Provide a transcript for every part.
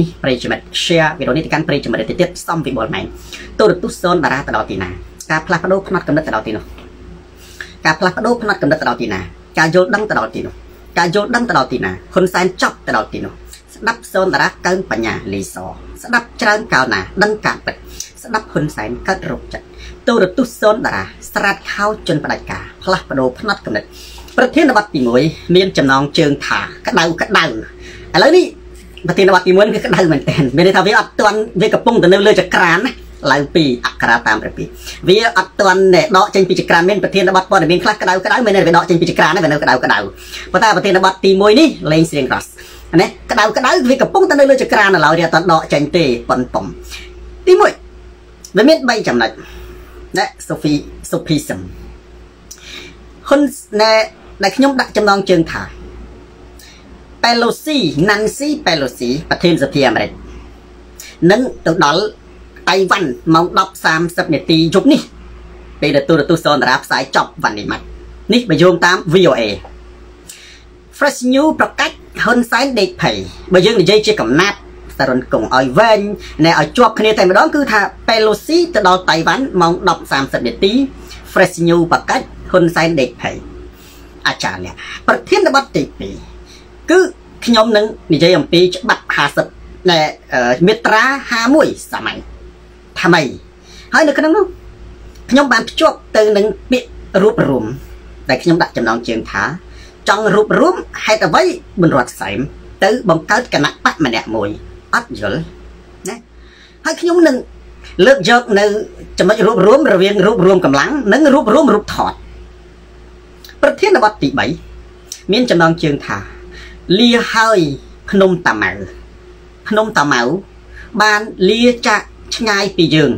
នេះប្រិយមិត្ត share វីដេអូនេះទៅកាន់ប្រិយមិត្តទៅទៀតសំវិបុលម៉ែនទូរទស្សន៍សូនតារាទៅដល់ទីណាការផ្លាស់ប្ដូរផ្នត់កំណត់ទៅដល់ទីនោះការផ្លាស់ប្ដូរផ្នត់កំណត់ទៅដល់ទីណាការយល់ដឹងទៅដល់ទីនោះការយល់ដឹងទៅដល់ទីណាហ៊ុនសែនចប់ទៅដល់ទីនោះស្ដាប់សូនតារាកើនបញ្ញាលីសស្ដាប់ច្រើនកោណាដឹងការពិតស្ដាប់ហ៊ុនសែនកើតរោគចិត្តទូរទស្សន៍សូនតារាស្រាតខោជន់ផ្ដាច់ការផ្លាស់ប្ដូរផ្នត់កំណត់ប្រធានបទទី1មានចំណងជើងថាក្តៅក្តៅឥឡូវនេះ ប្រធានបទទី1វាក្តៅមែនទែនមានន័យថាវាអត់ទាន់វាកំពុងទៅនៅលើចក្រានណាឡើងពីអក្សរតាមព្រះពីវាអត់ទាន់ដកចេញពីចក្រានមានប្រធានបទព័ត៌មានខ្លះក្តៅក្តៅមានវាដកចេញពីចក្រានវានៅក្តៅក្តៅប៉ុន្តែប្រធានបទទី1នេះលេងស្រៀងក្រសណាក្តៅក្តៅវាកំពុងទៅនៅលើចក្រានឡើយវាអត់ទាន់ដកចេញទេប៉ុនប៉ុមទី1វាមាន3ចំណុចណាសូហ្វីសូហ្វីសឹមហ៊ុនណែដែលខ្ញុំដាក់ចំណងជើងថា Pelosi Nancy Pelosi ប្រធានសភាអាមេរិកនឹងទៅដល់តៃវ៉ាន់ម៉ោង10:30នាទីយប់នេះពេលដែលទូរទស្សន៍សនតារាផ្សាយចប់វ៉ាន់នេះម៉ាត់នេះបើយោងតាម VOA Fresh News ប្រកាសហ៊ុនសែនដេកភ័យបើយើងនិយាយជាកំណាត់សរុនគង់ឲ្យវែងណែឲ្យជាប់គ្នាតែម្ដងគឺថា Pelosi ទៅដល់តៃវ៉ាន់ម៉ោង10:30នាទី Fresh News ប្រកាសហ៊ុនសែនដេកភ័យអាចារ្យប្រធានបទទី2 គឺខ្ញុំនឹងនិយាយអំពីច្បាប់50ដែលមាត្រា51សាមញ្ញថាម៉េចហើយនៅក្នុងនោះខ្ញុំបានភ្ជាប់ទៅនឹងពាក្យរូបរួមដែលខ្ញុំដាក់ចំណងជើងថា ចង់រូបរួមហេតុអ្វីមិនរត់ខ្សែមទៅបង្កើតគណៈបកម្នាក់មួយអត់យល់ណាហើយខ្ញុំនឹងលើកយកនៅចំណុចរូបរួមរវាងរូបរួមកម្លាំងនិងរូបរួមរូបថតប្រធានបទទី3មានចំណងជើងថា លាហើយភ្នំតាម៉ៅភ្នំតាម៉ៅបានលាចាក់ឆ្ងាយពីយើង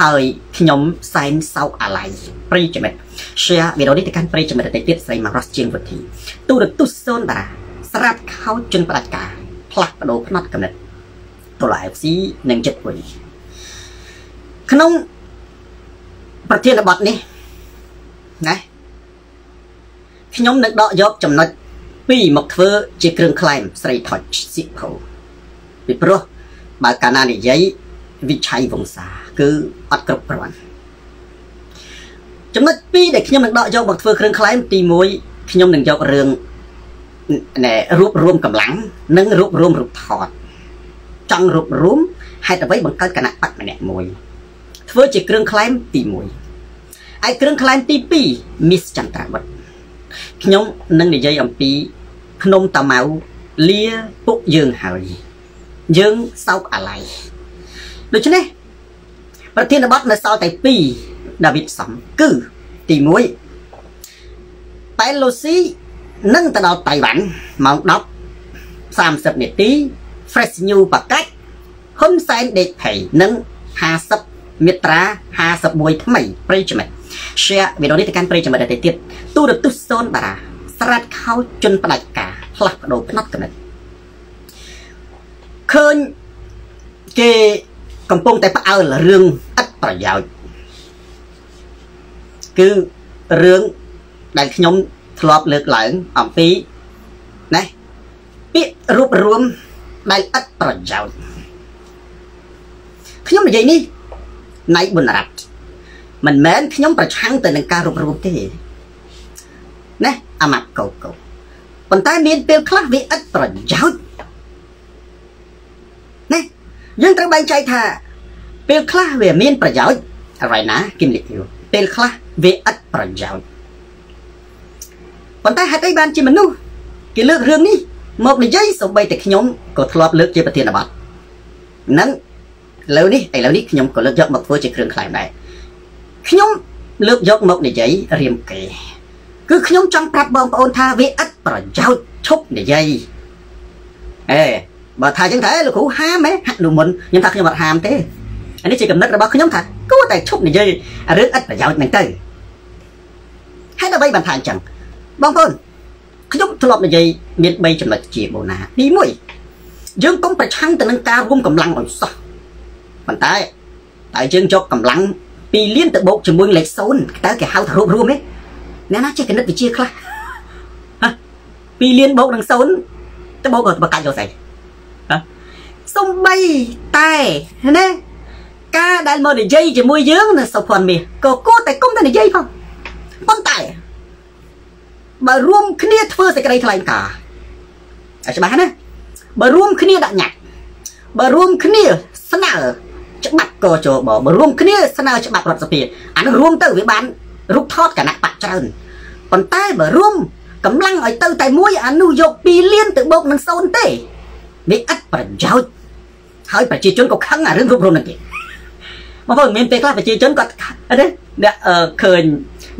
ហើយខ្ញុំសែនសោកអាឡ័យប្រិយមិត្ត share វីដេអូនេះទៅកាន់ប្រិយមិត្តដទៃទៀតស្រីមករស់ជាងវិធីទូរទស្សន៍សូនតារាស្រាប់ខោជន់ផ្ដាច់ការផ្លាស់ប្ដូរផ្នត់កំណត់តូឡា FC និងចិត្តវិញក្នុងប្រធានបទនេះណាខ្ញុំនឹងដកយកចំណុច 2មកធ្វើជាគ្រឿងក្លែមស្រីថុចសិភោពីព្រោះបើកាលណានិយាយវិឆ័យវង្សា គឺអត់គ្រប់គ្រាន់ចំណុច2ដែលខ្ញុំនឹងដកយកមកធ្វើគ្រឿងក្លែមទី1ខ្ញុំនឹងយករឿងណែរួបរวมកម្លាំងនិងរួបរวมរូបថតចង់រួបរวมហេតុអ្វីបង្កើតគណៈបកម្នាក់មួយធ្វើជាគ្រឿងក្លែមទី1ឯគ្រឿងក្លែមទី2 Miss ចន្ទ្រាវុឌ្ឍ ខ្ញុំនឹងនិយាយអំពីភ្នំតាម៉ៅលាពុកយើងហើយយើងសោកអាឡ័យដូច្នេះប្រធានបទនៅសល់តែ2ដាវីតសំគឺទី1ប៉ែលូស៊ីនឹងទៅដល់តៃវ៉ាន់ម៉ោង10 30នាទី Fresh New បកាច់ហ៊ុនសែនដេកភ័យនិង50មេត្រា51ថ្មីប្រិយមិត្ត share វីដេអូនេះទៅកាន់ប្រិយមិត្តដទៃទៀតទូរទស្សន៍សូនតារាស្រាត់ខោជន់ផ្ដាច់ការផ្លាស់ប្ដូរផ្នត់គណិតឃើញគេកំពុងតែផ្អើលរឿងឥតប្រយោជន៍គឺរឿងដែលខ្ញុំធ្លាប់លើកឡើងអំពីណាពាក្យរូបរួមដែលឥតប្រយោជន៍ខ្ញុំនិយាយនេះណៃប៊ុនរ៉ាត់ មិនមែនខ្ញុំប្រឆាំងទៅនឹងការរួបរวมទេណាអាម៉ាត់កោកោប៉ុន្តែមានពេលខ្លះវាឥតប្រយោជន៍ណាយើងត្រូវបែងចែកថា ពេលខ្លះវាមានប្រយោជន៍អ្វីណាគឹមលិខិតពេលខ្លះវាឥតប្រយោជន៍ប៉ុន្តែហេតុអីបានជាមនុស្សគេលើករឿងនេះមកនិយាយសូម្បីតែខ្ញុំក៏ធ្លាប់លើកជាប្រធានបទនឹងឥឡូវនេះឥឡូវនេះខ្ញុំក៏លើកយកមកធ្វើជាគ្រឿងខ្លែងដែរ ខ្ញុំលើកយកមកនិយាយរៀមគេគឺខ្ញុំចង់ប្រាប់បងប្អូនថាវាឥតប្រយោជន៍ឈប់និយាយអេបើថាចឹងថាលោកគ្រូហាមហ៎ហាក់នោះមុនខ្ញុំថាខ្ញុំអត់ហាមទេអានេះជាកំណត់របស់ខ្ញុំថាគួរតែឈប់និយាយរឿងឥតប្រយោជន៍ហ្នឹងទៅហើយដើម្បីបានថាអញ្ចឹងបងប្អូនខ្ញុំធ្លាប់និយាយមាន3ចំណុចជាបូណាទី1យើងកុំប្រឆាំងទៅនឹងការរួមកម្លាំងឲ្យសោះប៉ុន្តែតែយើងយកកម្លាំង 2លានទៅបូកជាមួយលេខ0តើគេហៅថារូបរួមទេអ្នកណាចេះគណិតវិទ្យាខ្លះ2លានបូកនឹង0ទៅបូកក៏បកាច់យកស្អីសំបីតែណាការដែលមកនិយាយជាមួយយើងនៅសុភ័ណ្ឌមាសក៏គួរតែគុំតែនិយាយផងប៉ុន្តែបើរួមគ្នាធ្វើសេចក្តីថ្លែងការណ៍ឲ្យច្បាស់ណាបើរួមគ្នាដាក់ញត្តិបើរួមគ្នាស្នើ ច្បាប់កជបបើរួមគ្នាស្នើច្បាប់រដ្ឋសភាអានឹងរួមទៅវាបានរូបថតគណៈបកច្រើនប៉ុន្តែបើរួមកម្លាំងឲ្យទៅតែមួយអានោះយក2លានទៅបូកនឹងសូន្យទេវាឥតប្រយោជន៍ហើយប្រជាជនក៏ខឹងអារឿងរូបរមនឹងគេបងប្អូនមានពេលខ្លះប្រជាជនគាត់ណាអ្នកឃើញ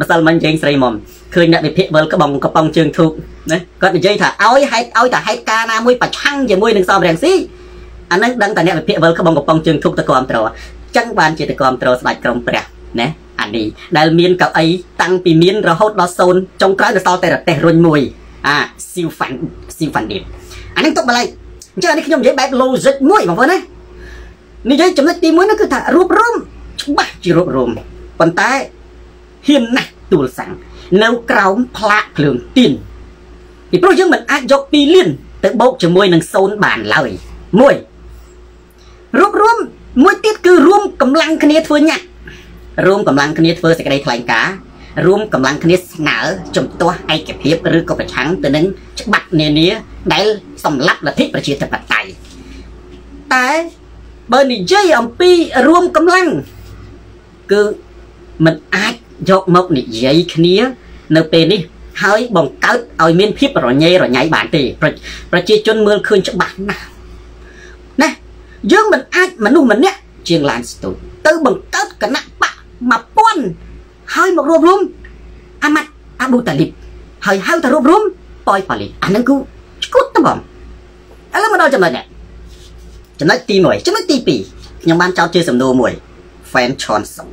ម្សិលមិញជើងស្រីមុំឃើញអ្នកវិភាគវិលក្បងកំប៉ុងជើងធូបណាគាត់និយាយថាឲ្យហេតុឲ្យតែហេតុការណាមួយប្រឆាំងជាមួយនឹងសំរងស៊ី អានឹងដឹងតែអ្នកវិភាគវិលក្បងកំប៉ុងជើងធូបទៅគ្រប់ត្រចឹងបានជាទៅគ្រប់ត្រស្ដេចក្រមព្រះណាអានេះដែលមានកៅអីតាំងពីមានរហូតដល់សូន្យចុងក្រោយទៅសល់តែរទេសរុញមួយអាស៊ីវហ្វាន់ស៊ីវហ្វាន់ឌីតអានេះទុកបល័យអញ្ចឹងនេះខ្ញុំនិយាយបែប logic មួយបងប្អូនណានិយាយចំណុចទី1នោះគឺថារួបរមច្បាស់ជារួបរមប៉ុន្តែហ៊ានណាស់ទួលសាំងនៅក្រោមផ្លាកភ្លើងទៀនពីព្រោះយើងមិនអាចយក2លានទៅបូកជាមួយនឹងសូនបានឡើយមួយ រួបរមមួយទៀតគឺរួមកម្លាំងគ្នាធ្វើញាក់រួមកម្លាំងគ្នាធ្វើសេចក្តីថ្លែងការណ៍រួមកម្លាំងគ្នាស្នើជំទាស់ឯកភាពឬក៏ប្រឆាំងទៅនឹងច្បាប់នានាដែលសម្លាប់លទ្ធិប្រជាធិបតេយ្យតែបើនិយាយអំពីរួមកម្លាំងគឺมันអាចយកមកនិយាយគ្នា នៅពេលនេះហើយបង្កើតឲ្យមានភាពរញ៉េរញ៉ៃបានទេប្រជាជនមើលឃើញច្បាស់ណាស់ណា យើងមិនអាចមនុស្សម្នាក់ជាងឡានស្ទូចទៅបង្កើតគណៈបក1000ហើយមករួបរวมអាម៉ាត់អាប៊ូតាលីបហើយហៅថារួបរวมប៉យប៉ាលីអានឹងគឺឈ្គត់ទៅបងឥឡូវមកដល់ចំណុចនេះចំណុចទី1ចំណុចទី2ខ្ញុំបានចោទជាសំណួរមួយ fan Johnson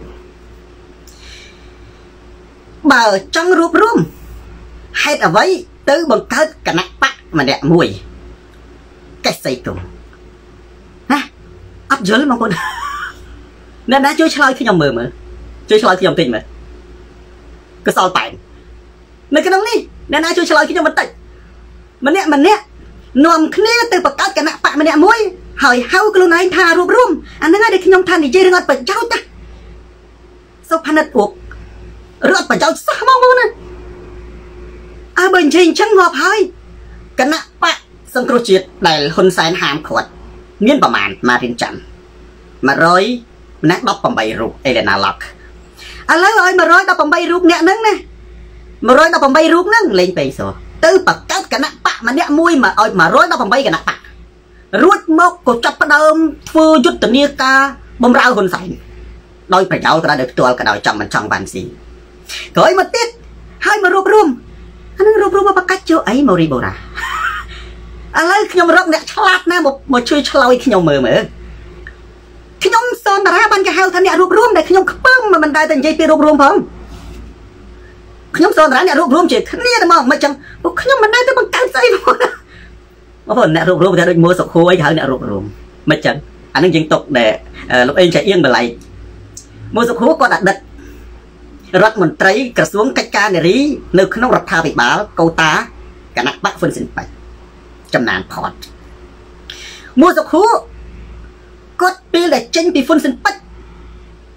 បើចង់រួបរวมហេតុអ្វីទៅបង្កើតគណៈបកម្នាក់មួយកេសីគុំណា អត់យល់បងប្អូនអ្នកណាជួយឆ្លើយខ្ញុំមើលមើលជួយឆ្លើយខ្ញុំតិចមើលកសលប៉ែននៅក្នុងនេះអ្នកណាជួយឆ្លើយខ្ញុំបន្តិចម្នាក់ម្នាក់នាំគ្នាទៅបង្កើតគណៈបកម្នាក់មួយហើយហៅខ្លួនឯងថារួបរวมអាហ្នឹងហើយដែលខ្ញុំថានិយាយរឿងអត់ប្រយោជន៍ណាសុផានិតពួករឿងអត់ប្រយោជន៍សោះហ្មងបងណាអើបើនិយាយអញ្ចឹងងាប់ហើយគណៈបកសង្គ្រោះជាតិដែលហ៊ុនសែនហាមឃាត់ មានប្រមាណមករៀនចាំ100ម្នាក់18រូបអេលេណាឡុកឥឡូវឲ្យ118រូបអ្នកហ្នឹងណា118រូបហ្នឹងលេងពេងសោះទៅបង្កើតគណៈបកម្នាក់មួយមកឲ្យ118គណៈបករួចមកក៏ចាប់ផ្ដើមធ្វើយុទ្ធនាការបំរើហ៊ុនសែនដោយប្រយោលក៏ដោយផ្ទាល់ក៏ដោយចង់មិនចង់បានស៊ីក្រោយមកទៀតហើយមករួបរวมអានឹងរួបរวมមកបកាច់ចូលអីមករីបូរ៉ា ឥឡូវខ្ញុំរកអ្នកឆ្លាតណាមកមកជួយឆ្លើយខ្ញុំមើលមើលខ្ញុំសនតារាបានគេហៅថាអ្នករួបរวมដែលខ្ញុំខ្ពើមមិនដែលតែនិយាយពីរួបរวมផងខ្ញុំសនតារាអ្នករួបរวมជាគ្នាតែមកមិនចឹងពួកខ្ញុំមិនដែលទៅបង្កើតស្អីផងបងប្អូនអ្នករួបរวมតែដូចមួសុខួរអីគេហៅអ្នករួបរวมមិនចឹងអានឹងយើងຕົកដែលលោកអេងចៃអៀងបល័យមួសុខួរគាត់អតីតរដ្ឋមន្ត្រីក្រសួងកិច្ចការនារីនៅក្នុងរដ្ឋាភិបាលកូតាគណៈបកហ៊ុនស៊ិនប៉ា ច់ចំណានផតមួសុខួរគាត់ពេលដែលចេញពីហ៊ុនស៊ិនប៉ាច់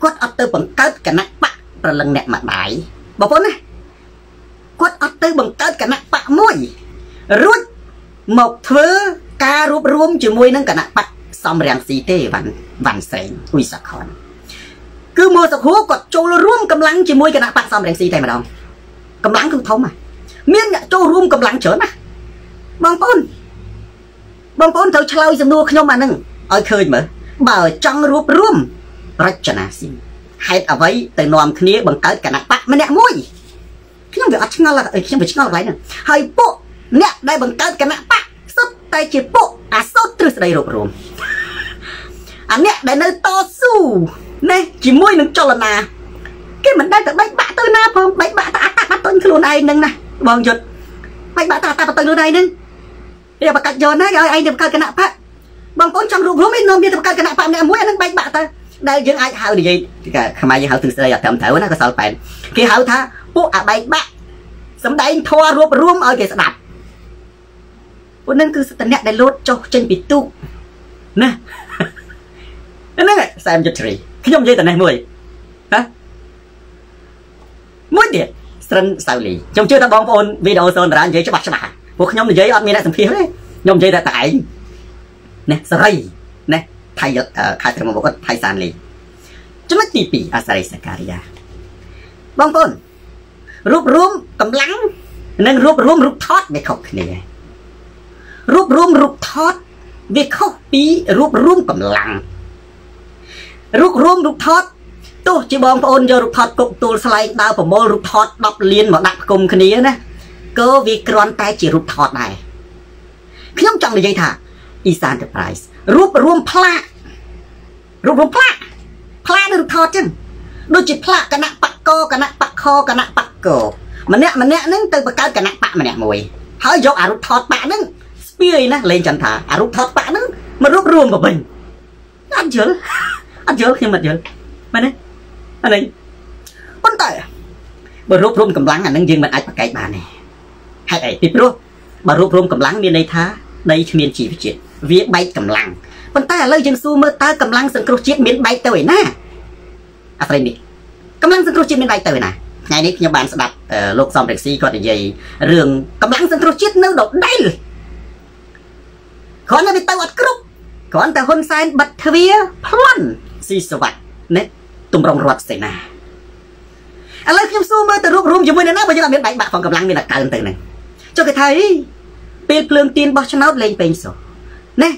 គាត់អត់ទៅបង្កើតគណៈបកប្រលឹងអ្នកម្ដាយបងប្អូនណាគាត់អត់ទៅបង្កើតគណៈបកមួយរួចមកធ្វើការរួបរวมជាមួយនឹងគណៈបកសំរាំងស៊ីទេវ៉ាន់វ៉ាន់ស្រេងអ៊ុយសាខនគឺមើលសុខួរគាត់ចូលរួមកម្លាំងជាមួយគណៈបកសំរងស៊ីតែម្ដងកម្លាំងគឺធំហ่ะមានអ្នកចូលរួមកម្លាំងច្រើនណាបងប្អូន បងប្អូនត្រូវឆ្លើយសំណួរខ្ញុំអានឹងឲ្យឃើញមើលបើចង់រួបរមរចនាស៊ីហេតុអ្វីទៅនាំគ្នាបង្កើតគណៈបកម្នាក់មួយខ្ញុំវាអត់ឆ្ងល់ខ្ញុំវាឆ្ងល់កន្លែងហ្នឹងហើយពួកអ្នកដែលបង្កើតគណៈបកសុទ្ធតែជាពួកអាសោតទ្រឹស្ដីរួបរមអាអ្នកដែលនៅតស៊ូណេះជាមួយនឹងចលនាគេមិនដែលទៅបែកបាក់ទៅណាផងបែកបាក់ទៅអាតាបាត់ទុញខ្លួនឯងហ្នឹងណាបងយុទ្ធបែកបាក់ទៅអាតាបាត់ទុញខ្លួនឯងហ្នឹង វាបង្កើតយន្តហើយឲ្យឯងទៅបង្កើតគណៈបកបងប្អូនចង់រួមរួមឯងនាំគ្នាទៅបង្កើតគណៈបកម្នាក់មួយអានឹងបែកបាក់ទៅដែលយើងអាចហៅនិយាយខ្មែរយើងហៅទិសដីអត់ត្រឹមត្រូវណាក៏សល់ប៉ែនគេហៅថាពួកអាបែកបាក់សំដែងធัวរួបរួមឲ្យគេស្ដាប់ពួកនឹងគឺសត្វអ្នកដែលលោតចុះចេញពីទូកណាហ្នឹងសែមយុទ្ធរីខ្ញុំនិយាយតែនេះមួយហ៎មួយទៀតស្រិនសៅលីខ្ញុំជឿថាបងប្អូនវីដេអូសូនតារានិយាយច្បាស់ច្បាស់ ពួកខ្ញុំនិយាយអត់មានអ្នកសម្ភាសទេខ្ញុំនិយាយតែតែឯងណាសេរីណាថៃខេត្តត្រឹមបុកថៃសានលីចំណុចទី2អាសារីសការីយ៉ាបងប្អូនរូបរួមកម្លាំងនិងរូបរួមរូបថតវាខុសគ្នារូបរួមរូបថតវាខុសពីរូបរួមកម្លាំងរូបរួមរូបថតទោះជាបងប្អូនយករូបថតគុកទួលស្លែងដើរប្រមូលរូបថត10លានមកដាក់ផ្គុំគ្នាណា ក៏វាគ្រាន់តែជារូបថតដែរខ្ញុំចង់និយាយថា Isa Enterprise រូបរួមផ្លាករូបរួមផ្លាកផ្លាកនឹងរូបថតចឹងដូចជាផ្លាកគណៈបកកគណៈបកខគណៈបកកម្នាក់ម្នាក់ហ្នឹងទៅបង្កើតគណៈបកម្នាក់មួយហើយយកអារូបថតបាក់ហ្នឹងស្ពាយណាលេងចន្ទថាអារូបថតបាក់ហ្នឹងមករួបរួមបបិញអត់យល់អត់យល់ខ្ញុំអត់យល់មែនទេអានេះប៉ុន្តែបើរួបរួមកម្លាំងអានឹងយើងមិនអាចបកែកបានទេ ហេតុអីពីព្រោះបើរួបរวมកម្លាំងមានន័យថាដីគ្មានជីវជាតិវាបែកកម្លាំងប៉ុន្តែឥឡូវយើងសួរមើលតើកម្លាំងសង្គ្រោះជាតិមានបែកទៅឯណាអាស្រ័យនេះកម្លាំងសង្គ្រោះជាតិមានបែកទៅឯណាថ្ងៃនេះខ្ញុំបានស្ដាប់លោកសំរងស៊ីគាត់និយាយរឿងកម្លាំងសង្គ្រោះជាតិនៅដដែលគ្រាន់តែវាទៅអត់គ្រប់គ្រាន់តែហ៊ុនសែនបិទទ្វារប្លន់ស៊ីសវ័តណាទម្រង់រដ្ឋសេនាឥឡូវខ្ញុំសួរមើលទៅរូបរួមជាមួយអ្នកណាបើយើងអត់មានបែកបាក់ផងកម្លាំងមានតែកើនទៅហ្នឹង ចុះគេថាអីពេលភ្លើងទៀនបោះឆ្នោតលេងពេញសោះណា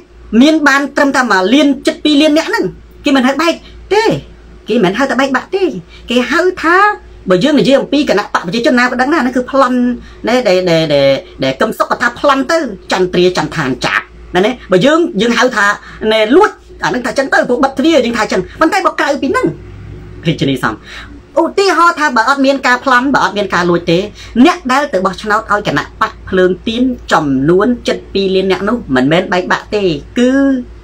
មានបានត្រឹមតែមួយលាន7 2លានអ្នកហ្នឹងគេមិនហៅបែកទេគេមិនហៅតែបែកបាក់ទេគេហៅថាបើយើងនិយាយអំពីគណៈបកប្រជាជនណាក៏ដឹងណាហ្នឹងគឺប្លន់ណែដែលដែលដែលកឹមសុខថាប្លន់ទៅចន្ទ្រាចន្ទឋានចាប់ណានេះបើយើងយើងហៅថាណែលួចអានឹងថាចឹងទៅពួកបិទទ្វារយើងថាចឹងប៉ុន្តែបើក្រៅពីហ្នឹងរាជនីសំ ឧទាហរណ៍ថាបើអត់មានការប្លន់បើអត់មានការលួចទេអ្នកដែលទៅបោះឆ្នោតឲ្យគណៈបកភ្លើងទៀនចំនួន72លានអ្នកនោះមិនមែនបែកបាក់ទេ គឺ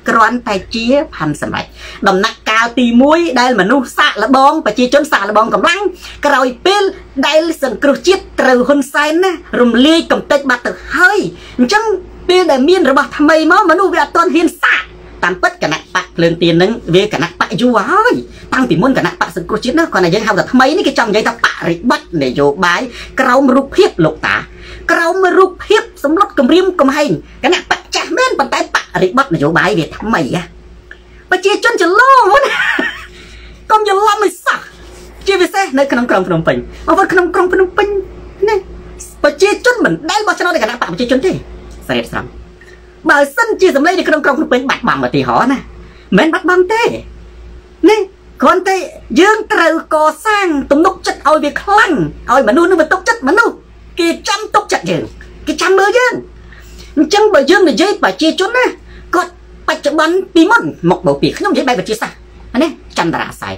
គ្រាន់តែជាផាន់សម្រេចដំណាក់កាលទី1ដែលមនុស្សសាក់លបងប្រជាជនសាក់លបងកម្លាំងក្រោយពេលដែលសង្គ្រោះជាតិត្រូវហ៊ុនសែនណារំលាយកំទេចបាត់ទៅហើយអញ្ចឹងពេលដែលមានរបស់ថ្មីមកមនុស្សវាអត់ទាន់ហ៊ានសាក់ តាមពិតគណៈបកភ្លើងទៀននឹងវាគណៈបកយូរហើយតាំងពីមុនគណៈបកសង្គ្រោះជាតិនោះគាត់តែយើងហៅថាថ្មីនេះគេចង់និយាយថាបរិបត្តិនយោបាយក្រោមរូបភាពលោកតា ក្រោមរូបភាពសម្លុតគម្រាមកំហែងគណៈបកចាស់មែនប៉ុន្តែបរិបត្តិនយោបាយវាថ្មីហ៎ប្រជាជនច្រឡំណាកុំច្រឡំមិនសោះជាពិសេសនៅក្នុងក្រុងភ្នំពេញមកវិញក្នុងក្រុងភ្នំពេញណាប្រជាជនមិនដែលបោះឆ្នោតនៅគណៈបកប្រជាជនទេស្រេបស្រំ បើសិនជាសម្លេងនៅក្នុងក្រុងភ្នំពេញបាត់បង់ឧទាហរណ៍ណាមិនបាត់បង់ទេនេះគ្រាន់តែយើងត្រូវកសាងទំនុកចិត្តឲ្យវាខ្លាំងឲ្យមនុស្សនឹងបន្ទុកចិត្តមនុស្សគេចាំទុកចិត្តយើងគេចាំមើលយើងអញ្ចឹងបើយើងនិយាយប្រជាជនណាគាត់បច្ចុប្បន្នពីមុនមកបោពីខ្ញុំនិយាយបែបវិទ្យាសាស្ត្រណាចន្ទរាស័យ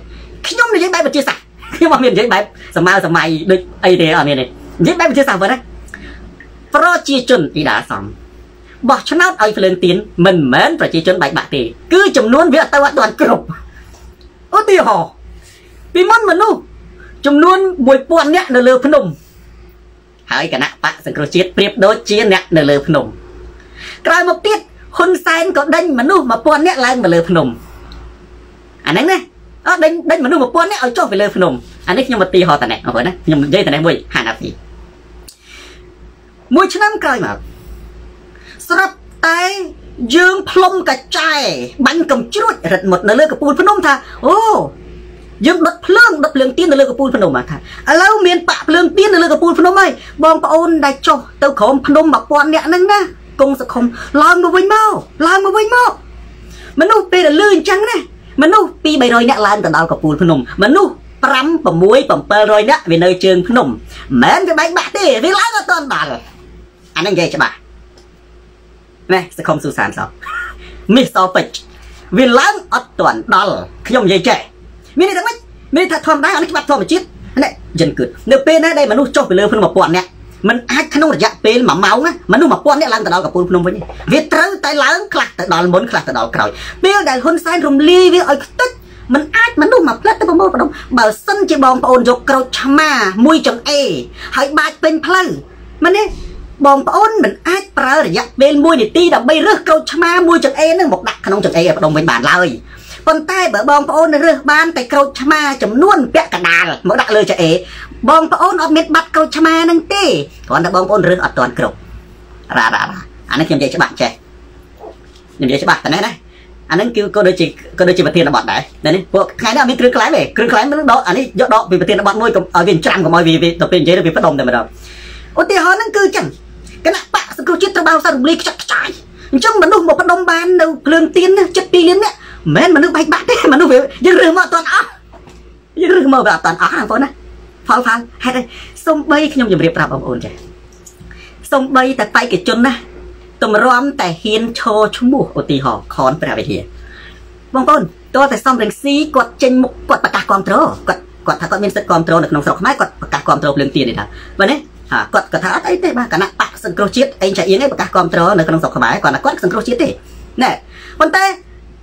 ខ្ញុំនិយាយបែបវិទ្យាសាស្ត្រខ្ញុំអត់មាននិយាយបែបសម័យសម័យដូចអីទេអត់មានទេនិយាយបែបវិទ្យាសាស្ត្រវិញណាប្រជាជនពីដាសំ បោះឆ្នោតឲ្យភ្លើងទៀនមិនមែនប្រជាជនបែកបាក់ទេ គឺចំនួនវាអត់ទៅអត់ទាន់គ្រប់ឧទាហរណ៍ពីមុនមនុស្សចំនួន1000នាក់នៅលើភ្នំហើយគណៈបកសង្គ្រោះជាតិប្រៀបដូចជាអ្នកនៅលើភ្នំក្រោយមកទៀតហ៊ុនសែនក៏ដេញមនុស្ស1000នាក់ឡើងមកលើភ្នំអាហ្នឹងណាអត់ដេញដេញមនុស្ស1000នាក់ឲ្យចុះទៅលើភ្នំអានេះខ្ញុំឧទាហរណ៍តែនេះបងប្អូនណាខ្ញុំនិយាយតែនេះមួយហានាទីមួយឆ្នាំក្រោយមក ស្រាប់តែយើងផ្លុំកាចែបាញ់កំជ្រួចរឹតមុតនៅលើកពូលភ្នំថាអូយើងដុតភ្លើងដុតភ្លើងទៀននៅលើកពូលភ្នំថាឥឡូវមានបាក់ភ្លើងទៀននៅលើកពូលភ្នំហើយបងប្អូនដែលចុះទៅក្រោមភ្នំ1000នាក់ហ្នឹងណាគង់សខុមឡើងមកវិញមកឡើងមកវិញមកមនុស្សពេលដែលលឺអញ្ចឹងណាមនុស្ស2 300នាក់ឡើងទៅដល់កពូលភ្នំមនុស្ស5 6 700នាក់វានៅជើងភ្នំមិនមែនវាបែកបាក់ទេវាឡើងអត់ទាន់ដល់អាហ្នឹងនិយាយច្បាស់ ណែសខុមស៊ូសានសោមីសពេចវាឡើងអត់ទាន់ដល់ខ្ញុំនិយាយចេះមានន័យថាម៉េចមានថាធម្មតាអានេះច្បាប់ធម្មជាតិណែយិនគិតនៅពេលណាដែលមនុស្សចុះទៅលើភ្នំ1000នាក់มันអាចក្នុងរយៈពេល1ម៉ោងណាមនុស្ស1000នាក់ឡើងទៅដល់កពូលភ្នំវិញវាត្រូវតែឡើងខ្លះទៅដល់មុនខ្លះទៅដល់ក្រោយពេលដែលហ៊ុនសែនរំលាយវាឲ្យខ្ទេចมันអាចមនុស្សមកផ្លែតទៅប្រមូលផ្ដុំបើសិនជាបងប្អូនយកក្រូចឆ្មាមួយចង្អេហើយបាច់ពេញផ្លូវមិនទេ បងប្អូនមិនអាចប្រើរយៈពេល1នាទីដើម្បីរើសក្រូចឆ្មាមួយចង្អេរនឹងមកដាក់ក្នុងចង្អេរបដុំវិញបានឡើយប៉ុន្តែបើបងប្អូនរើសបានតែក្រូចឆ្មាចំនួនពាក់កដាលមកដាក់លើចង្អេរបងប្អូនអត់មានបាត់ក្រូចឆ្មានឹងទេគ្រាន់តែបងប្អូនរើសអត់ទាន់គ្រប់រ៉ារ៉ារ៉ាអានេះខ្ញុំនិយាយច្បាស់ចេះខ្ញុំនិយាយច្បាស់តែនេះណាអាហ្នឹងគឺក៏ដូចជាក៏ដូចជាប្រធានបទដែរនេះពួកថ្ងៃនេះអត់មានគ្រឿងក្លែមទេគ្រឿងក្លែមនឹងដកអានេះយកដកពីប្រធានបទមួយកុំឲ្យវាច្រាំកុំឲ្យវាទៅពេលនិយាយទៅវាផ្ដុំតែម្ដងឧទាហរណ៍ហ្នឹងគឺចឹង គណៈបកសង្គ្រោះជាតិត្រូវបានសាររំលាយខ្ចាត់ខ្ចាយអញ្ចឹងមនុស្សមកផ្ដុំបាននៅភ្លើងទៀនចិត្ត2លាននេះមិនមែនមនុស្សបែកបាក់ទេមនុស្សវាយើងរើសមកអត់ទាន់អស់យើងរើសមកវាអត់ទាន់អស់បងប្អូនណាផលផលហេតុអីសំបីខ្ញុំជម្រាបប្រាប់បងប្អូនចាសំបីតែបេក្ខជនណាតម្រាំតែហ៊ានឈរឈ្មោះឧទាហរណ៍ខនព្រះវិហារបងប្អូនតើតែសំរងស៊ីគាត់ចេញមុខគាត់ប្រកាសគ្រប់គ្រងគាត់គាត់ថាគាត់មានសិទ្ធិគ្រប់គ្រងនៅក្នុងស្រុកខ្មែរគាត់ប្រកាសគ្រប់គ្រងភ្លើងទៀននេះថាបើនេះហាគាត់គាត់ថាអត់អីទេបាទគណៈបក សង្គ្រោះជាតិអីចាអៀងឯងប្រកាសគ្រប់គ្រងនៅក្នុងស្រុកខ្មែរគាត់ថាគាត់សង្គ្រោះជាតិទេណែប៉ុន្តែ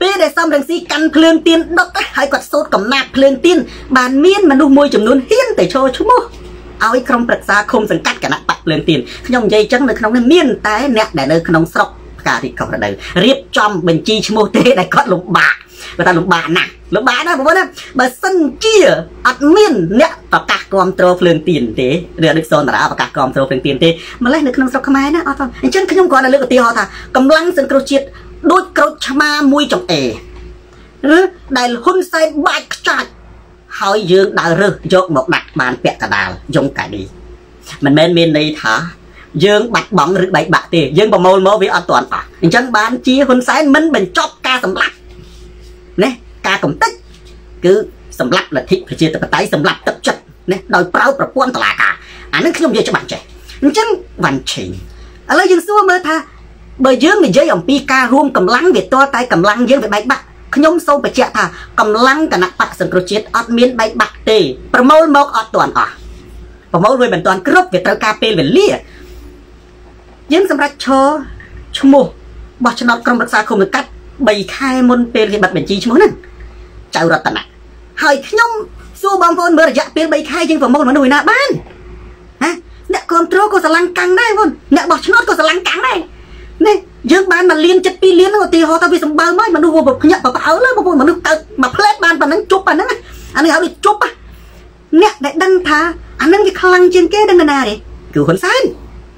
ពេលដែលសំរងស៊ីកាន់ភ្លើងទៀនដុតហើយគាត់សូត្រកំណាប់ភ្លើងទៀនបានមានមនុស្សមួយចំនួនហ៊ានទៅឈរឈ្មោះឲ្យក្រុមប្រឹក្សាឃុំសង្កាត់គណៈបកភ្លើងទៀនខ្ញុំនិយាយចឹងនៅក្នុងនេះមានតែអ្នកដែលនៅក្នុងស្រុកផ្កាទីកោះរដូវរៀបចំបញ្ជីឈ្មោះទេដែលគាត់លំបាក គាត់ថាលំបាកណាស់លំបាកណាស់បងប្អូនណាបើសិនជាអត់មានអ្នកប្រកាសគ្រប់គ្រងភ្លើងទៀនទេឬអនុសនតារាប្រកាសគ្រប់គ្រងភ្លើងទៀនទេម្លេះនៅក្នុងស្រុកខ្មែរណាអត់ទេអញ្ចឹងខ្ញុំគ្រាន់តែលើកឧទាហរណ៍ថាកម្លាំងសង្គ្រោះជាតិដូចក្រូចឆ្មាមួយចង្អេឬដែលហ៊ុនសែនបាច់ខ្ចាច់ហើយយើងដើររើសយកមកដាក់បានពាក់កដាលយងកាឌីមិនមែនមានន័យថាយើងបាត់បង់ឬបែកបាក់ទេយើងប្រមូលមកវាអត់ទាន់អស់អញ្ចឹងបានជាហ៊ុនសែនមិនបញ្ចប់ការសម្លាប់ ណាការកំទេចគឺសម្លាប់លទ្ធិប្រជាធិបតេយ្យសម្លាប់ទឹកចិត្តណាដោយប្រើប្រព័ន្ធតឡាការអានឹងខ្ញុំនិយាយច្បាស់ចេះអញ្ចឹងវ៉ាន់ឆេងឥឡូវយើងសួរមើលថាបើយើងនិយាយអំពីការរួមកម្លាំងវាតតែកម្លាំងយើងវាបែកបាក់ខ្ញុំសូមបញ្ជាក់ថាកម្លាំងគណៈបកសង្គ្រោះជាតិអត់មានបែកបាក់ទេប្រមូលមកអត់ទាន់អស់ប្រមូលវាមិនទាន់គ្រប់វាត្រូវការពេលវេលាយើងសម្រាប់ឈរឈ្មោះបោះឆ្នោតក្រុមរក្សាគុំកាត់ 3ខែមុនពេលគេបិទបញ្ជីឈ្មោះហ្នឹងចៅរតនៈហើយខ្ញុំសួរបងប្អូនមើលរយៈពេល3ខែយើងប្រមូលមនុស្សឯណាបានណាអ្នកគ្រប់គ្រងក៏ស្រឡាញ់កាំងដែរបងអ្នកបោះឆ្នោតក៏ស្រឡាញ់កាំងដែរនេះយើងបានមកលៀនចិត្ត2លានហ្នឹងឧទាហរណ៍ថាវាសម្បើមហើយមនុស្សវាភ្ញាក់ប្រអើលើបងប្អូនមនុស្សកើតមួយផ្លែតបានប៉ុណ្ណឹងជប់ប៉ុណ្ណឹងអានេះហៅដូចជប់អ្នកដែលដឹងថាអានឹងវាខ្លាំងជាងគេដឹងណាទេគឺហ៊ុនសែន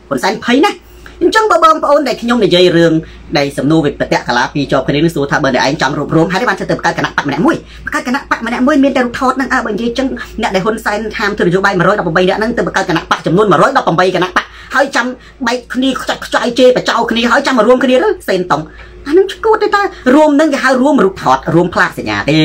ហ៊ុនសែនភ័យណាស់ អញ្ចឹងបើបងប្អូនដែលខ្ញុំនិយាយរឿងដែលសំណួរវិបត្តិកលាពីជាប់គ្នានេះសួរថាបើអ្នកឯងចង់រួបរวมហើយបានទៅបង្កើតគណៈបកម្នាក់មួយបង្កើតគណៈបកម្នាក់មួយមានតែរូបថតហ្នឹងអើបើនិយាយចឹងអ្នកដែលហ៊ុនសែនហាមធ្វើនយោបាយ118នាក់ហ្នឹងទៅបង្កើតគណៈបកចំនួន118គណៈបកហើយចាំបែកគ្នាខ្ចាច់ខ្ចាយជេរបចោគ្នាហើយចាំមករួមគ្នាទៅសេនតុង អានឹងឈួតទេតារួមនឹងគេហៅរួមរូបថតរួមផ្លាកសញ្ញាទេ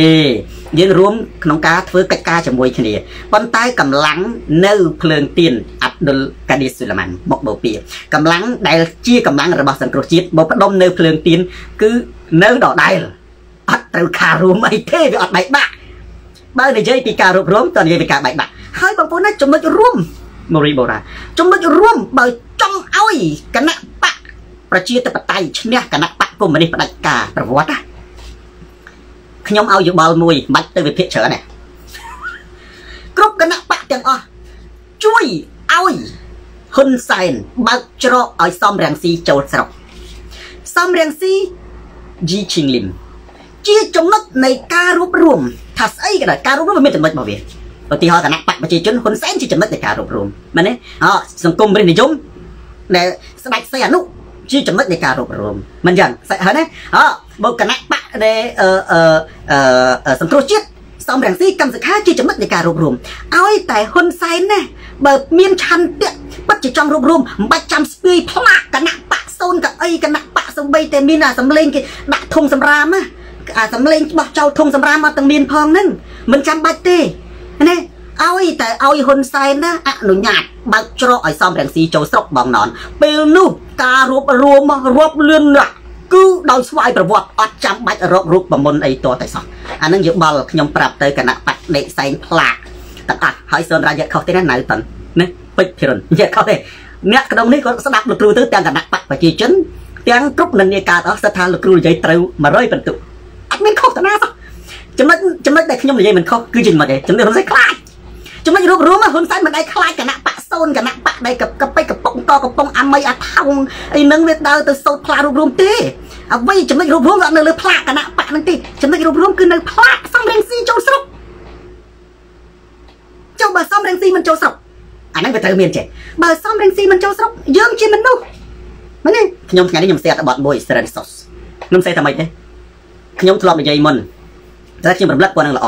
យើងរួមក្នុងការធ្វើកិច្ចការជាមួយគ្នាប៉ុន្តែកម្លាំងនៅភ្លើងទៀនអាប់ឌុលកាឌីស៊ូឡាម៉ាន់មកបូព៌ាកម្លាំងដែលជាកម្លាំងរបស់សង្គ្រោះជាតិមកផ្ដុំនៅភ្លើងទៀនគឺនៅដដែលអត់ត្រូវការរួមអីទេវាអត់បែកបាក់បើនិយាយពីការរួបរวมតើនិយាយពីការបែកបាក់ហើយបងប្អូនណាចំណុចរួមមូរីបូរ៉ាចំណុចរួមបើចង់ឲ្យគណៈ បកប្រជាធិបតេយ្យឈ្នះគណៈបកកុម្មុយនីសផ្ដាច់ការប្រវត្តិណាខ្ញុំឲ្យយោបល់មួយមិនបាច់ទៅវិភាគច្រើនទេគ្រប់គណៈបកទាំងអស់ជួយឲ្យហ៊ុនសែនបើកច្រកឲ្យសំរងស៊ីចូលស្រុកសំរងស៊ីជីឈីងលឹមជាចំណុចនៃការរួបរวมថាស្អីក៏ដោយការរួបរวมវាមានចំណុចរបស់វាឧទាហរណ៍គណៈបកប្រជាជនហ៊ុនសែនជាចំណុចនៃការរួបរวมមែនទេអសង្គមរិះនិយមដែលស្ដេចសីអនុ ជាចំណុចនៃការរួបរមមិនយ៉ាងហើយណាអបើគណៈបកដែលអឺអឺសង្គ្រោះជាតិសំរងស៊ីកម្មសិក្ខាជាចំណុចនៃការរួបរមឲ្យតែហ៊ុនសែនណាបើមានឆន្ទៈពិតជាចង់រួបរមមិនបាច់ចាំស្ពាយផ្លាកគណៈបកសូនកៅអីគណៈបកសំបីតែមានអាសំលេងគេដាក់ធុងសម្រាមណាអាសំលេងបោះចោលធុងសម្រាមអត់ទាំងមានផងហ្នឹងមិនចាំបាច់ទេណា ឲ្យតែឲ្យហ៊ុនសែនណាអនុញ្ញាតបើកច្រកឲ្យសំរងស៊ីចូលស្រុកបងណនពេលនោះការរួបរวมរាប់លឿនណាស់គឺដោយស្វ័យប្រវត្តិអត់ចាំបាច់រករូបប្រមុនអីតតែសោះអានឹងយោបល់ខ្ញុំប្រាប់ទៅគណៈបកដេកសែងផ្លាកទាំងអស់ហើយសូនរាយខុសទេណានៅតណាពេជ្រភិរុននិយាយខុសទេអ្នកក្នុងនេះក៏ស្ដាប់លោកគ្រូទៅទាំងគណៈបកប្រជាជនទាំងគ្រប់និន្នាការអស់ស្ថានលោកគ្រូនិយាយត្រូវ100បន្ទុកអត់មានខុសតាណាសោះចំណុចចំណុចដែលខ្ញុំនិយាយមិនខុសគឺចំណុចឯងចំណុចខ្ញុំស្អីខ្លាច ចំណុចរួមរួមហ៊ុនសែនមិនដៃខ្លាចគណៈបកសូនគណៈបកដៃកកបិកប៉ុងកកប៉ុងអាមីអាថោងអីនឹងវាដើរទៅសោតផ្លារួមរួមទេអ្វីចំណុចរួមរួមគាត់នៅលើផ្លាកគណៈបកនឹងទេចំណុចរួមរួមគឺនៅផ្លាកសំរងស៊ីចូលស្រុកចុះបើសំរងស៊ីមិនចូលស្រុកអាហ្នឹងវាត្រូវមានចេះបើសំរងស៊ីមិនចូលស្រុកយើងជាមនុស្សមែនទេខ្ញុំថ្ងៃនេះខ្ញុំស្ទះអត្ថបទមួយ Strand Sauce ខ្ញុំស្ទះតែម៉េចទេខ្ញុំធ្លាប់និយាយមុនតែខ្ញុំរំលឹកគាត់នឹងល្អ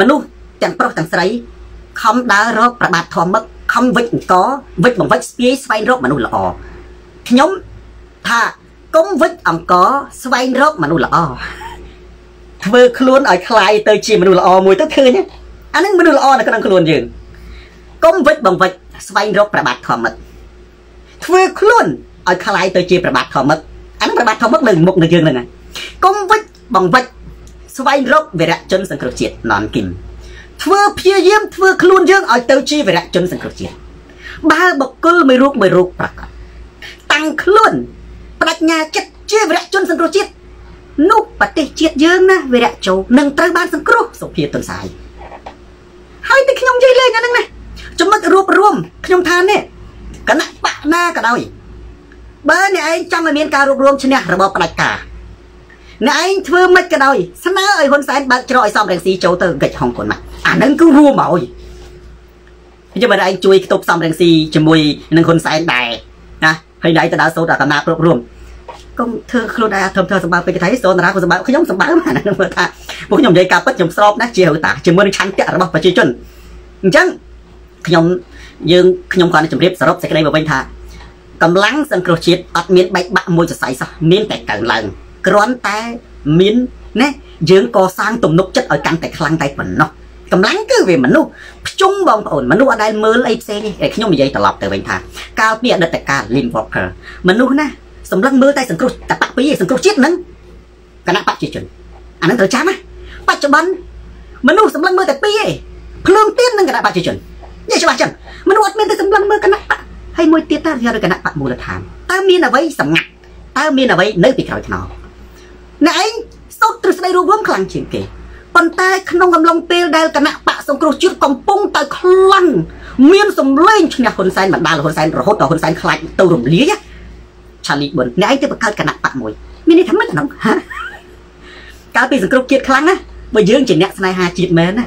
មនុស្សទាំងប្រុសទាំងស្រី ខំដើររកប្របាទធម្មឹកខំវិចអង្គវិចបង្វិចស្ពាយស្វែងរកមនុស្សល្អខ្ញុំថាកុំវិចអង្គស្វែងរកមនុស្សល្អធ្វើខ្លួនឲ្យคล้ายទៅជាមនុស្សល្អមួយទៅឃើញអានឹងមនុស្សល្អនៅក្នុងខ្លួនយើងកុំវិចបង្វិចស្វែងរកប្របាទធម្មឹកធ្វើខ្លួនឲ្យคล้ายទៅជាប្របាទធម្មឹកអានឹងប្របាទធម្មឹកនៅមុខនៅយើងហ្នឹងកុំវិចបង្វិចស្វែងរកវីរៈជនសង្គ្រោះជាតិណនគីម ធ្វើព្យាយាមធ្វើខ្លួនយើងឲ្យទៅជាវីរៈជនសង្គ្រោះជាតិបើបុគ្គលមួយរូបមួយរូបប្រកបតាំងខ្លួនបដិញ្ញាចិត្តជាវីរៈជនសង្គ្រោះជាតិនោះប្រទេសជាតិយើងណាវីរៈជោនឹងត្រូវបានសង្គ្រោះសុភាទុនសាយហើយតែខ្ញុំនិយាយលេងអាហ្នឹងណាចំណុចរួបរวมខ្ញុំថានេះគណៈបកណាក៏ដោយបើអ្នកឯងចង់ឲ្យមានការរួបរวมឈ្នះរបបផ្ដាច់ការ អ្នកឯងធ្វើមិនក៏ដោយស្នើឲ្យហ៊ុនសែនបើកច្រកឲ្យសំរងស៊ីចូលទៅកិច្ចហុងគុនមកអានឹងគឺរួមមកខ្ញុំមិនឯងជួយខ្ទប់សំរងស៊ីជាមួយនឹងហ៊ុនសែនដែរណាហើយដៃទៅដល់សូត្រអាកណាគ្រប់រួមកុំធ្វើខ្លួនឯងធំធ្វើសម្បើពេកថៃសូនតារាក៏សម្បើខ្ញុំសម្បើអានឹងមើលថាពួកខ្ញុំនិយាយការពិតខ្ញុំស្របណាស់ជាហៅតាជាមួយនឹងឆន្ទៈរបស់ប្រជាជនអញ្ចឹងខ្ញុំយើងខ្ញុំគាត់ជម្រាបសរុបសេចក្តីមកវិញថាកម្លាំងសង្គ្រោះជាតិអត់មានបែកបាក់មួយសរសៃសោះមានតែកើនឡើង គ្រាន់តែមានណាយើងកសាងទំនុកចិត្តឲ្យកាន់តែខ្លាំងតែប៉ុណ្ណោះកម្លាំងគឺវាមនុស្សភ្ជុំបងប្អូនមនុស្សអត់ដែលមើលអីផ្សេងទេខ្ញុំនិយាយត្រឡប់ទៅវិញថាកាលពីអតីតកាល Lin Walker មនុស្សណាសម្លឹងមើលតែសង្គ្រោះតែបាក់ពីសង្គ្រោះជាតិហ្នឹងគណៈបព្វជិជនអាហ្នឹងត្រូវចាំណាបច្ចុប្បន្នមនុស្សសម្លឹងមើលតែពីរឯងភ្លើងទៀននិងគណៈបព្វជិជននិយាយច្បាស់ចឹងមនុស្សអត់មានតែសម្លឹងមើលគណៈបកហើយមួយទៀតតើយកគណៈបកមូលដ្ឋានតើមានអ្វីសម្ងាត់តើមានអ្វីនៅពីក្រោយថ្នោត អ្នកឯងសូត្រទ្រឹស្ដីរួមរួមខ្លាំងជាងគេប៉ុន្តែក្នុងកំឡុងពេលដែលគណៈបកសង្គ្រោះជាតិកំពុងតែខ្លាំងមានសម្លេងឈ្នះហ៊ុនសែនបណ្ដាលហ៊ុនសែនរហូតដល់ហ៊ុនសែនខ្លាចទៅរំលាយឆាលីប៊ុនអ្នកឯងទៅបង្កើតគណៈបកមួយមានន័យថាម៉េចហ្នឹងហាកាលពីសង្គ្រោះជាតិខ្លាំងណាបើយើងជាអ្នកស្នេហាជាតិមែនណា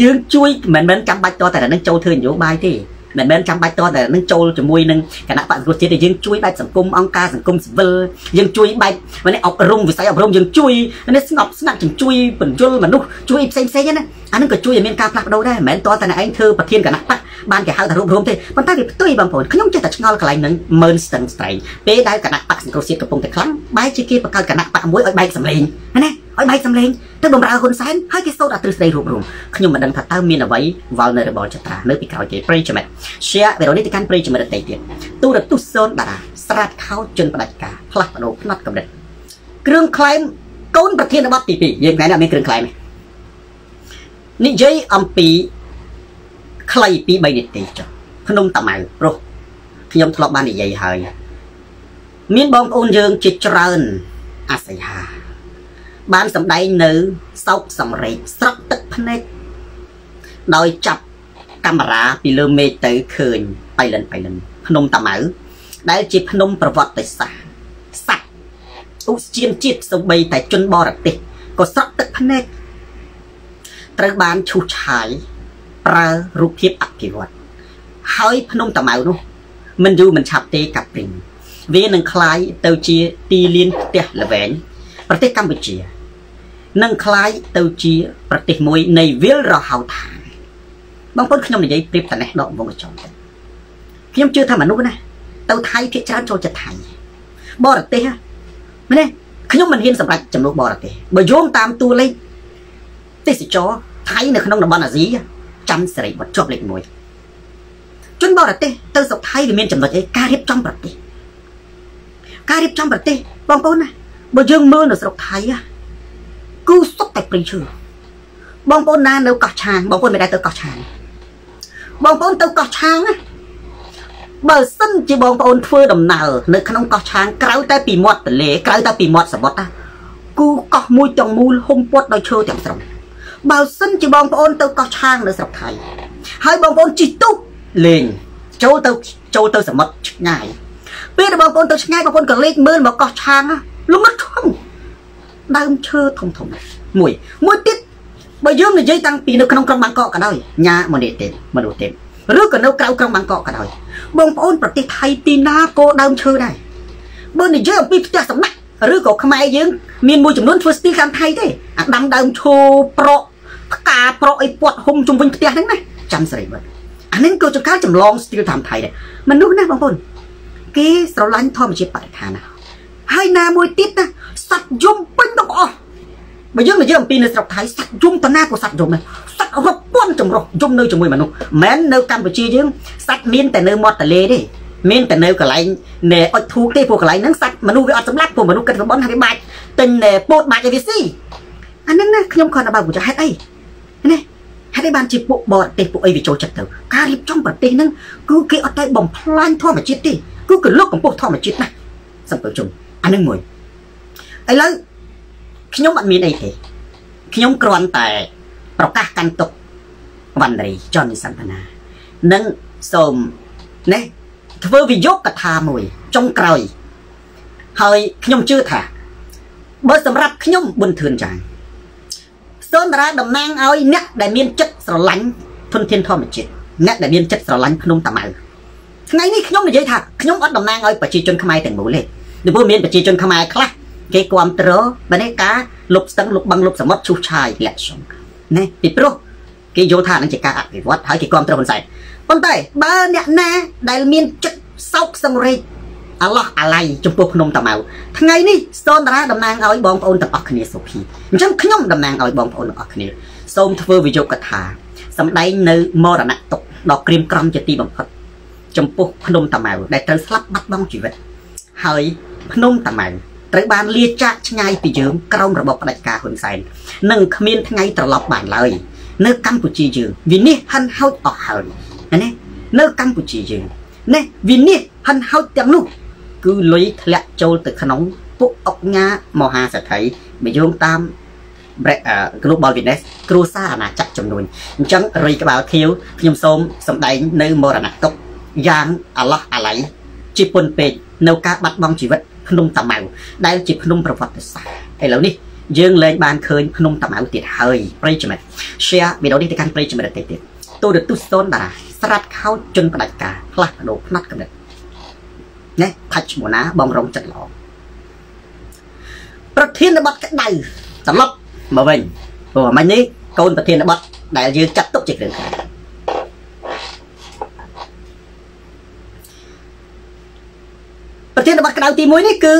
យើងជួយមិនមែនចាំបាច់តតែនឹងចូលធ្វើនយោបាយទេ មិនមែនចាំបាច់តតែនឹងចូលជាមួយនឹងគណៈបក្សសង្គ្រោះជាតិទេយើងជួយបែបសង្គមអង្គការសង្គមស៊ីវិលយើងជួយបែបនេះអប់រំវិស័យអប់រំយើងជួយនេះស្ងប់ស្ងាត់យើងជួយបញ្យលមនុស្សជួយផ្សេងផ្សេងណា អានឹងក៏ជួយឲ្យមានការផ្លាស់ប្ដូរដែរមិនមែនតតែឯងធ្វើប្រធានគណៈបកបានគេហៅថារួមរួមទេប៉ុន្តែវាផ្ទុយបងប្អូនខ្ញុំចេះតែឆ្ងល់កន្លែងហ្នឹងមើលស្ទឹងស្ត្រែងពេលដែលគណៈបកសង្គ្រោះជាតិកំពុងតែខ្លាំងបែរជាគេបង្កើតគណៈបកមួយឲ្យបែកសម្លេងណាឲ្យបែកសម្លេងទៅបំរើហ៊ុនសែនហើយគេសូត្រអត្រឹស្ដីរួមរួមខ្ញុំមិនដឹងថាតើមានអ្វីវល់នៅរបបចត្រានៅពីក្រោយគេប្រិយមិត្ត share វីដេអូនេះទៅកាន់ប្រិយមិត្តដទៃទៀតទូរទស្សន៍សូនតារាស្រាតខោជនផ្ដាច់ការផ្លាស់ប្ដូរផ្នត់កម្រិតគ្រឿងក្លែមកូនប្រធានបទទី2យើងថ្ងៃនេះអត់មានគ្រឿងក្លែមទេ និយាយអំពីខ្លីពី3នាទីចុះភ្នំតាម៉ៅព្រោះខ្ញុំធ្លាប់បាននិយាយហើយ មានបងប្អូនយើងជាច្រើនអាស័យហាបានសម្ដែងនៅសោកសំរេចស្រក់ទឹកភ្នែកដោយចាប់កាមេរ៉ាពីលើមេឃទៅឃើញបៃលិនបៃលិនភ្នំតាម៉ៅដែលជាភ្នំប្រវត្តិសាស្ត្រស័ក្តិឧស្សាហជាតិសូម្បីតែជនបរទេសក៏ស្រក់ទឹកភ្នែក ត្រូវបានឈូសឆាយប្រើរូបភាពអភិវឌ្ឍហើយភ្នំតាម៉ៅនោះមិនយូរមិនឆាប់ទេកាប់ព្រីងវានឹងคล้ายទៅជាទីលានផ្ទះល្វែងប្រទេសកម្ពុជានឹងคล้ายទៅជាប្រទេសមួយនៃវិលរហោឋានបងប្អូនខ្ញុំនិយាយប្រៀបតនេះដកវងចុងខ្ញុំជឿថាមនុស្សណាទៅថៃភាគច្រើនចូលចិត្តថៃបរទេសមែនទេខ្ញុំមិនហ៊ានសម្រេចចំនួនបរទេសបើយោងតាមតួលេខ ទេសចរថៃនៅក្នុងតំបន់អាស៊ីចាំសេរីបុត្រជាប់លេខ1ជនបរទេសទៅស្រុកថៃវាមានចំណុចអីការរៀបចំប្រទេសការរៀបចំប្រទេសបងប្អូនណាបើយើងមើលនៅស្រុកថៃគឺសុទ្ធតែព្រៃឈើបងប្អូនណានៅកោះឆាងបងប្អូនមិនដែលទៅកោះឆាងបងប្អូនទៅកោះឆាងណាបើសិនជាបងប្អូនធ្វើដំណើរនៅក្នុងកោះឆាងក្រៅតែពីមាត់ទន្លេក្រៅតែពីមាត់សមុទ្រណាគូកោះមួយទាំងមូលហុំព័ទ្ធដោយឈើទាំងស្រុង បើសិនជាបងប្អូនទៅកោះឆាងនៅស្រុកថៃហើយបងប្អូនជិះទូកលេងចូលទៅចូលទៅសមុទ្រឆ្ងាយពេលដែលបងប្អូនទៅឆ្ងាយបងប្អូនក៏លេចមើលមកកោះឆាងលំងឹកធំដើមឈើធំធំមួយមួយទៀតបើយើងនិយាយតាំងពីនៅក្នុងក្រុងបាងកកក៏ដោយញ៉ាមនុស្សទេមនុស្សទេឬក៏នៅក្រៅក្រុងបាងកកក៏ដោយបងប្អូនប្រទេសថៃទីណាក៏ដើមឈើដែរបើនិយាយអំពីផ្ទះសំណាក់ឬក៏ខ្មែរយើងមានមួយចំនួនធ្វើស្ទីលកម្មថៃទេអាដាំដើមឈើប្រក់ ផ្កាប្រក់អីពាត់ហុំជុំវិញផ្ទះហ្នឹងណាចាំស្រីបើអានេះក៏ជាការចម្លងស្ទីលតាមថៃដែរមនុស្សណាបងប្អូនគេស្រឡាញ់ធម្មជាតិបរិស្ថានណាហើយណាមួយទៀតណាសត្វយំពេញទាំងអស់បើយើងនិយាយអំពីនៅស្រុកថៃសត្វយំតាណាក៏សត្វយំដែរសត្វរាប់ពាន់ចម្រុះយំនៅជាមួយមនុស្សមិននៅកម្ពុជាយើងសត្វមានតែនៅមាត់ទន្លេទេមានតែនៅកន្លែងណែអុចធូកទេព្រោះកន្លែងហ្នឹងសត្វមនុស្សវាអត់សម្លាប់ព្រោះមនុស្សគិតរបន់ហើយវាបាច់ទិញពោតបាច់ឲ្យវាស៊ីអាហ្នឹងណាខ្ញុំគាត់បើចុះហេតុអី ណាហេតុអីបានជាពួកបរទេសពួកអីវាចូលចិត្តទៅការរៀបចំប្រទេសហ្នឹងគឺគេអត់តែបំផ្លាញធម្មជាតិទេគឺគេលើកកម្ពស់ធម្មជាតិណាសំពើជុំអាហ្នឹងមួយឥឡូវខ្ញុំអត់មានអីទេខ្ញុំគ្រាន់តែប្រកាសកាន់ទុកវណ្ណរីចននិសន្តនានិងសូមនេះធ្វើវិយោគកថាមួយចុងក្រោយហើយខ្ញុំជឿថាបើសម្រាប់ខ្ញុំប៊ុនធឿនចាង សូនតារាតំណាងឲ្យអ្នកដែលមានចិត្តស្រឡាញ់ធនធានធម្មជាតិអ្នកដែលមានចិត្តស្រឡាញ់ភ្នំតាម៉ៅថ្ងៃនេះខ្ញុំនិយាយថាខ្ញុំអត់តំណាងឲ្យប្រជាជនខ្មែរទាំងមូលទេពីព្រោះមានប្រជាជនខ្មែរខ្លះគេគ្រប់គ្រងបើនេះការលុបស្ទឹងលុបបឹងលុបសមុទ្រឈូសឆាយលាក់សំណាពីព្រោះគេយល់ថានឹងជាការអភិវឌ្ឍហើយគេគ្រប់គ្រងហ៊ុនសែនប៉ុន្តែបើអ្នកណាដែលមានចិត្តសោកសង្រេច អាឡោះអាឡៃចំពោះភ្នំតាម៉ៅថ្ងៃនេះស្ទនតារាតំណាងឲ្យបងប្អូនទាំងអស់គ្នាសុភីអញ្ចឹងខ្ញុំតំណាងឲ្យបងប្អូនទាំងអស់គ្នាសូមធ្វើវិយោគកថាសម្ដែងនៅមរណៈទុកដល់ក្រៀមក្រំជាទីបំផុតចំពោះភ្នំតាម៉ៅដែលត្រូវស្លាប់បាត់បង់ជីវិតហើយភ្នំតាម៉ៅត្រូវបានលាចាកឆ្ងាយពីយើងក្រោមរបបផ្ដាច់ការហ៊ុនសែននឹងគ្មានថ្ងៃត្រឡប់បានឡើយនៅកម្ពុជាយើងវិនិច្ឆ័យហិនហោចអស់ហើយណានៅកម្ពុជាយើងនេះវិនិច្ឆ័យហិនហោចទាំងនោះ គឺលុយធ្លាក់ចូលទៅក្នុងពួកអុកញ៉ាមហាសេដ្ឋីបើយោងតាម Global Witness គ្រួសារអាណាចក្រចំនួនអញ្ចឹងរីក្បាលខៀវខ្ញុំសូមសម្ដែងនៅមរណទុកយ៉ាងអាឡោះអាឡៃជាពុនពេកនៅការបាត់បង់ជីវិតភ្នំតាម៉ៅដែលជាភ្នំប្រវត្តិសាស្ត្រឥឡូវនេះយើងលែងបានឃើញភ្នំតាម៉ៅទៀតហើយប្រិយមិត្ត share វីដេអូនេះទៅកាន់ប្រិយមិត្តទៀតទៀតទូរទស្សន៍សូនតារាស្រាត់ខោជន់ផ្ដាច់ការផ្លាស់ប្ដូរផ្នត់កំណត់ ណែថាច់ឈ្មោះណាបងរងចិត្តល្អប្រធានបទក្តៅត្រឡប់មកវិញព្រោះមិញនេះកូនប្រធានបទដែលយើងចាត់ទុកជាគ្រឿងក្តៅប្រធានបទក្តៅទី1នេះគឺ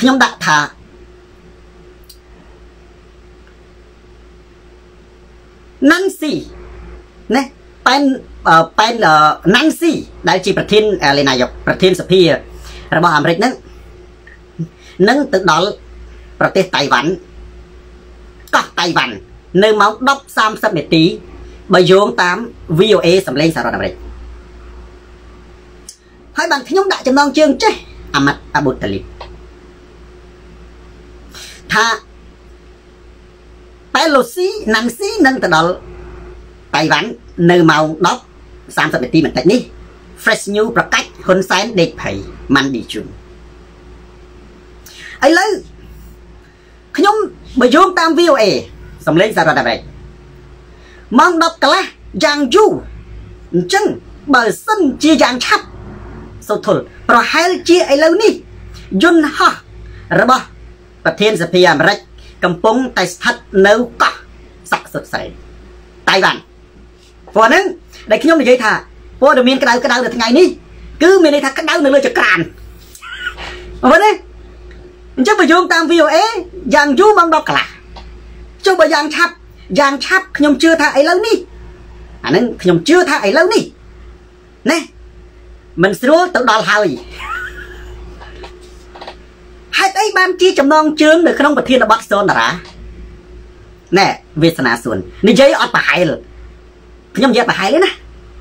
ខ្ញុំដាក់ថា Nancy ណាប៉ែន ប៉ែន Nancy ដែលជាប្រធានលេនាយកប្រធានសភារបស់អាមេរិកហ្នឹងនឹងទៅដល់ប្រទេសតៃវ៉ាន់កោះតៃវ៉ាន់នៅម៉ោង10:30នាទីបើយោងតាម VOA សម្លេងសហរដ្ឋអាមេរិកហើយបានខ្ញុំដាក់ចំណងជើងចេះអាម៉ាត់អាប៊ូតាលីបថាប៉ែឡូស៊ីណាំងស៊ីនឹងទៅដល់តៃវ៉ាន់នៅម៉ោង10 30នាទីបន្តិចនេះ Fresh News ប្រកាច់ហ៊ុនសែនដេកភ័យម៉ាន់ឌីជូឥឡូវខ្ញុំបើយោងតាម VOA សំឡេងសារ៉ាត់អាមេរិកម៉ោង10កន្លះយ៉ាងយូរអញ្ចឹងបើសិនជាយ៉ាងឆាប់សូធុលប្រហែលជាឥឡូវនេះយន្តហោះរបស់ប្រធានសភាអាមេរិកកំពុងតែស្ថិតនៅកោះស័ក្តិសុទ្ធស្រីតៃវ៉ាន់ព្រោះហ្នឹង ដែលខ្ញុំនិយាយថាព័ត៌មានក្តៅក្តៅនៅថ្ងៃនេះគឺមានន័យថាក្តៅនៅលើចក្រានអត់ទេអញ្ចឹងបើយោងតាម VOA យ៉ាងយូរម៉ោង10កន្លះចុះបើយ៉ាងឆាប់យ៉ាងឆាប់ខ្ញុំជឿថាឥឡូវនេះអាហ្នឹងខ្ញុំជឿថាឥឡូវនេះណែមិនស្រួលទៅដល់ហើយហេតុអីបានជាចំណងជើងនៅក្នុងប្រធានបទសូនតារាណែវាសនាសួននិយាយអត់ប្រហែល ខ្ញុំនិយាយប្រហែលទេណា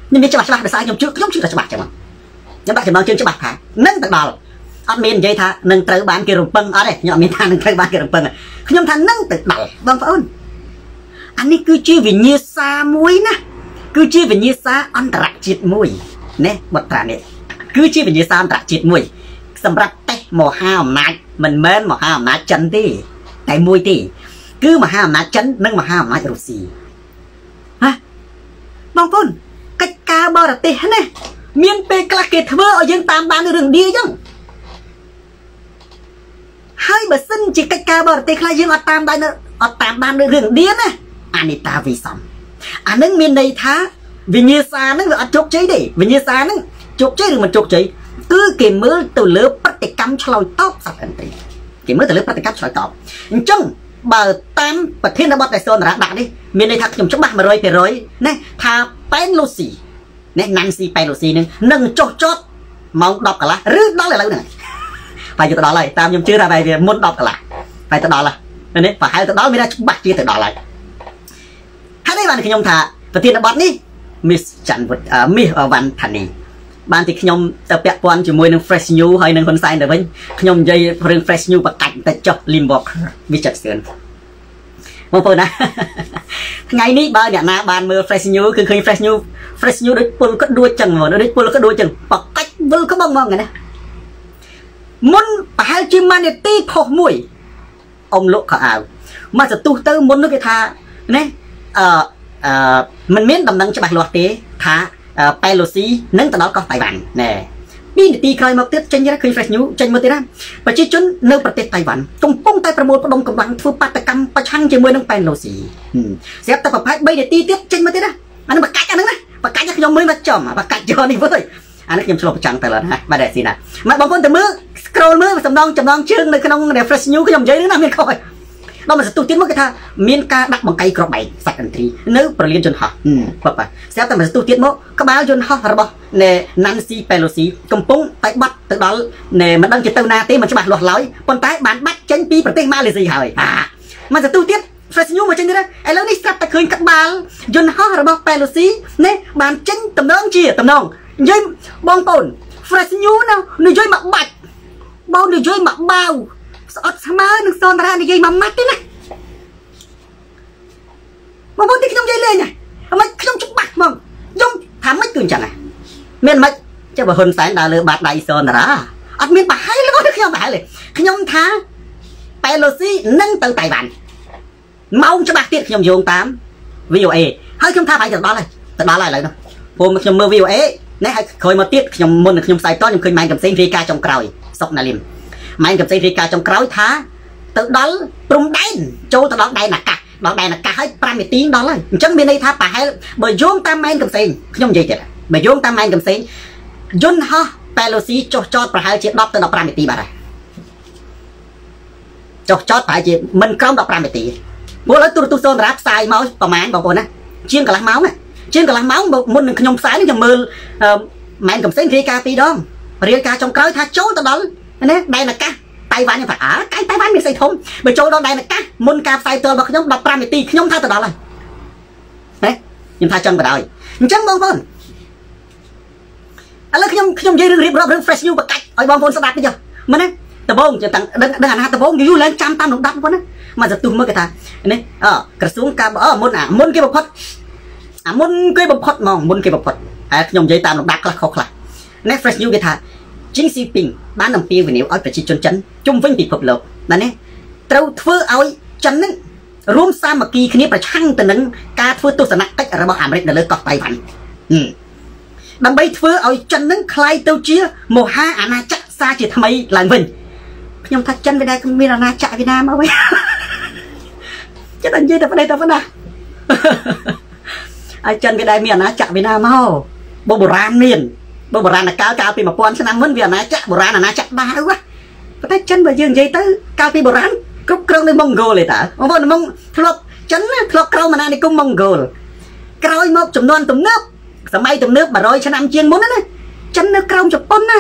ខ្ញុំនិយាយច្បាស់ច្បាស់ដោយសារខ្ញុំជឿខ្ញុំជឿតែច្បាស់ចឹងខ្ញុំដាក់ចំណងជើងច្បាស់ថានឹងទៅដល់អត់មាននិយាយថានឹងត្រូវបានគេរំពឹងអត់ទេខ្ញុំអត់មានថានឹងត្រូវបានគេរំពឹងខ្ញុំថានឹងទៅដល់បងប្អូនអានេះគឺជាវិញ្ញាសាមួយណាគឺជាវិញ្ញាសាអន្តរជាតិមួយណែបត្រានេះគឺជាវិញ្ញាសាអន្តរជាតិមួយ សម្រាប់តេស្តមហាអំណាចមិនមែនមហាអំណាចចិនទេតែមួយទេគឺមហាអំណាចចិននិងមហាអំណាចរុស្ស៊ីហ៎ បងប្អូនកិច្ចការបរទេសណាមានពេលខ្លះគេធ្វើឲ្យយើងតាមដានរឿងឌីអញ្ចឹងហើយបើសិនជាកិច្ចការបរទេសខ្លះយើងអត់តាមដានអត់តាមដានរឿងឌីណាអានីតាវិសំអានឹងមានន័យថាវិញ្ញាសាហ្នឹងវាអត់ជោគជ័យទេវិញ្ញាសាហ្នឹងជោគជ័យឬមិនជោគជ័យគឺគេមើលទៅលើប្រតិកម្មឆ្លើយតបសត្វអន្ត្រីគេមើលទៅលើប្រតិកម្មឆ្លើយតបអញ្ចឹង បើតាមប្រធានបទដែលសូនរ៉ាដាក់នេះមានន័យថាខ្ញុំច្បាស់100%ណាថាប៉ែនលូស៊ីណាណាន់ស៊ីប៉ែនលូស៊ីនឹងនឹងចុះចតម៉ោង10កន្លះឬដល់ឥឡូវហ្នឹងបាយទៅដល់ហើយតាមខ្ញុំជឿថាវាមុន10កន្លះបាយទៅដល់ហើយនេះប្រហែលទៅដល់មានថាច្បាស់ជាទៅដល់ហើយហើយនេះបានខ្ញុំថាប្រធានបទនេះ Miss ច័ន្ទវុឌ្ឍ Miss វ៉ាន់ថានី បានទីខ្ញុំទៅពាក់ព័ន្ធជាមួយនឹង Fresh New ហើយនឹងហ៊ុនសែនទៅវិញខ្ញុំនិយាយរឿង Fresh New បកាច់តែចុះ Limburg វាចិត្តស្ទើនបងប្អូនណាថ្ងៃនេះបើអ្នកណាបានមើល Fresh New គឺឃើញ Fresh New Fresh New ដូចពុលក៏ដួចចឹងហ្មងដូចពុលក៏ដួចចឹងបកាច់វិលក្បឹងហ្មងណាមុនប្រហែលជាម៉ានីទីផុសមួយអ៊ំលក់ខោអាវមកសទុះទៅមុននោះគេថាណាអឺអឺมันមានដំណឹងច្បាស់លាស់ទេថា ប៉ែឡូស៊ីនឹងទៅដល់កោះតៃវ៉ាន់ណែពីនាទីក្រោយមកទៀតចេញឃើញ Fresh News ចេញមកទៀតណាប្រជាជននៅប្រទេសតៃវ៉ាន់កំពុងតែប្រមូលផ្ដុំកម្លាំងធ្វើបាតកម្មប្រឆាំងជាមួយនឹងប៉ែឡូស៊ីស្រាប់តែប្រហែល3នាទីទៀតចេញមកទៀតណាអានេះបកាច់អាហ្នឹងណាបកាច់ខ្ញុំមើលមកចំបកាច់យកនេះវើយអានេះខ្ញុំឆ្លុះប្រចាំងទៅឡើយណាបាទតែស៊ីណាមកបងប្អូនទៅមើល scroll មើលសំដងចំណងជើងនៅក្នុង Refresh News ខ្ញុំនិយាយនេះណាមានខុសហើយ ដល់មកសទុះទៀតមកគេថាមានការដាក់បង្កៃក្របបែកសាច់អន្ត្រីនៅប្រលានយន្តហោះបបស្រាប់តែមកសទុះទៀតមកក្បាលយន្តហោះរបស់ណែ Nancy Pelosi កំពុងតែបាត់ទៅដល់ណែមិនដឹងជាទៅណាទេមិនច្បាស់លាស់ឡើយប៉ុន្តែបានបាត់ចេញពីប្រទេសម៉ាឡេស៊ីហើយអាមកសទុះទៀត Fresh News មកចេញទៀតឥឡូវនេះស្រាប់តែឃើញក្បាលយន្តហោះរបស់ Pelosi ណែបានចេញតំណងជាតំណងនិយាយបងប្អូន Fresh News ណានិយាយមកបាច់បងនិយាយមកបាវ ស្អត់ស្មើនឹងសនតារានិយាយមួយម៉ាត់ទេណាបងប្អូនទីខ្ញុំនិយាយលេងណាមិនខ្ញុំច្បាស់ហ្មងខ្ញុំថាមិនគឺអញ្ចឹងណាមានមិនចុះបើហ៊ុនសែនដើរលើបាតដៃសនតារាអត់មានប្រហែលរបស់ខ្ញុំប្រហែលទេខ្ញុំថាប៉ែឡូស៊ីនឹងទៅតៃវ៉ាន់ម៉ោងច្បាស់ទៀតខ្ញុំយោងតាម VOA ហើយខ្ញុំថាប្រហែលទៅដល់ហើយទៅដល់ហើយឥឡូវនោះព្រោះខ្ញុំមើល VOA នេះហើយក្រោយមកទៀតខ្ញុំមុននឹងខ្ញុំផ្សាយតខ្ញុំឃើញម៉ែកំសែងរាយការណ៍ចុងក្រោយសុកណាលឹម ម៉ែនកំសែងរាយការណ៍ចុងក្រោយថា ទៅដល់ព្រំដែនចូលទៅដល់ដែនអាកាសដល់ដែនអាកាសហើយ5នាទីដល់ហើយអញ្ចឹងមានន័យថាប្រហែលបើយោងតាមម៉ែនកំសែងខ្ញុំនិយាយទៀតបើយោងតាមម៉ែនកំសែងយន្តហោះប៉ែឡូស៊ីចុះចតប្រហែលជា10ទៅ15នាទីបាទហើយចុះចតប្រហែលជាមិនក្រោម15នាទីព្រោះឥឡូវទូរទស្សន៍សូនតារាផ្សាយមកប្រហែលបងប្អូនណាជាងកន្លះម៉ោងជាងកន្លះម៉ោងមុននឹងខ្ញុំផ្សាយនេះខ្ញុំមើលម៉ែនកំសែងរាយការណ៍ពីរដងរាយការណ៍ចុងក្រោយថាចូលទៅដល់ ណាដែនអាកាសតៃវ៉ាន់ខ្ញុំថាអើកៃតៃវ៉ាន់មានស្អីធំបើចូលដល់ដែនអាកាសមុនការផ្សាយផ្ទាល់របស់ខ្ញុំ15នាទីខ្ញុំថាទៅដល់ហើយណាខ្ញុំថាចឹងបណ្ដោយអញ្ចឹងបងប្អូនឥឡូវខ្ញុំខ្ញុំនិយាយរឿងរៀបរាប់រឿង fresh news បកាច់ឲ្យបងប្អូនស្ដាប់តិចមែនទេដំបងចាំតាំងដឹងដឹងអាណាដំបងយូរឡើងចាំតាមលំដាប់បងប្អូនណាមកសទុះមើលគេថានេះអក្រសួងការអមុនអាមុនគេបំផុតអាមុនគេបំផុតហ្មងមុនគេបំផុតហើយខ្ញុំនិយាយតាមលំដាប់ខ្លះខុសខ្លះនេះ fresh news គេថា ជីងស៊ីពីងបានអំពាវនាវឲ្យប្រជាជនចិនជុំវិញពិភពលោកណានេះត្រូវធ្វើឲ្យចិននឹងរួមសាមគ្គីគ្នាប្រឆាំងទៅនឹងការធ្វើទស្សនកិច្ចរបស់អាមេរិកនៅលើកោះតៃវ៉ាន់ដើម្បីធ្វើឲ្យចិននឹងคล้ายទៅជាមហាអាណាចក្រសាជាថ្មីឡើងវិញខ្ញុំថាចិនវាដែរមានអាណាចក្រវៀតណាមមកវិញចិត្តនិយាយតែប្តីតែប៉ុណ្ណាហើយចិនវាដែរមានអាណាចក្រវៀតណាមមកបុរាណមាន បើបុរាណកាលកាលពី1000ឆ្នាំមុនវាអាណាចក្របុរាណអាណាចក្រដែរវ៉ាប៉ុន្តែចិនបើយើងនិយាយទៅកាលពីបុរាណគ្រប់គ្រងនៅម៉ុងហ្គោលទេតើបងប្អូនម៉ុងធ្លាប់ចិនធ្លាប់ក្រោមអាណានិគមម៉ុងហ្គោលក្រោយមកចំនួនទំនើបសម័យទំនើប100ឆ្នាំជាងមុនណាចិននៅក្រោមជប៉ុនណា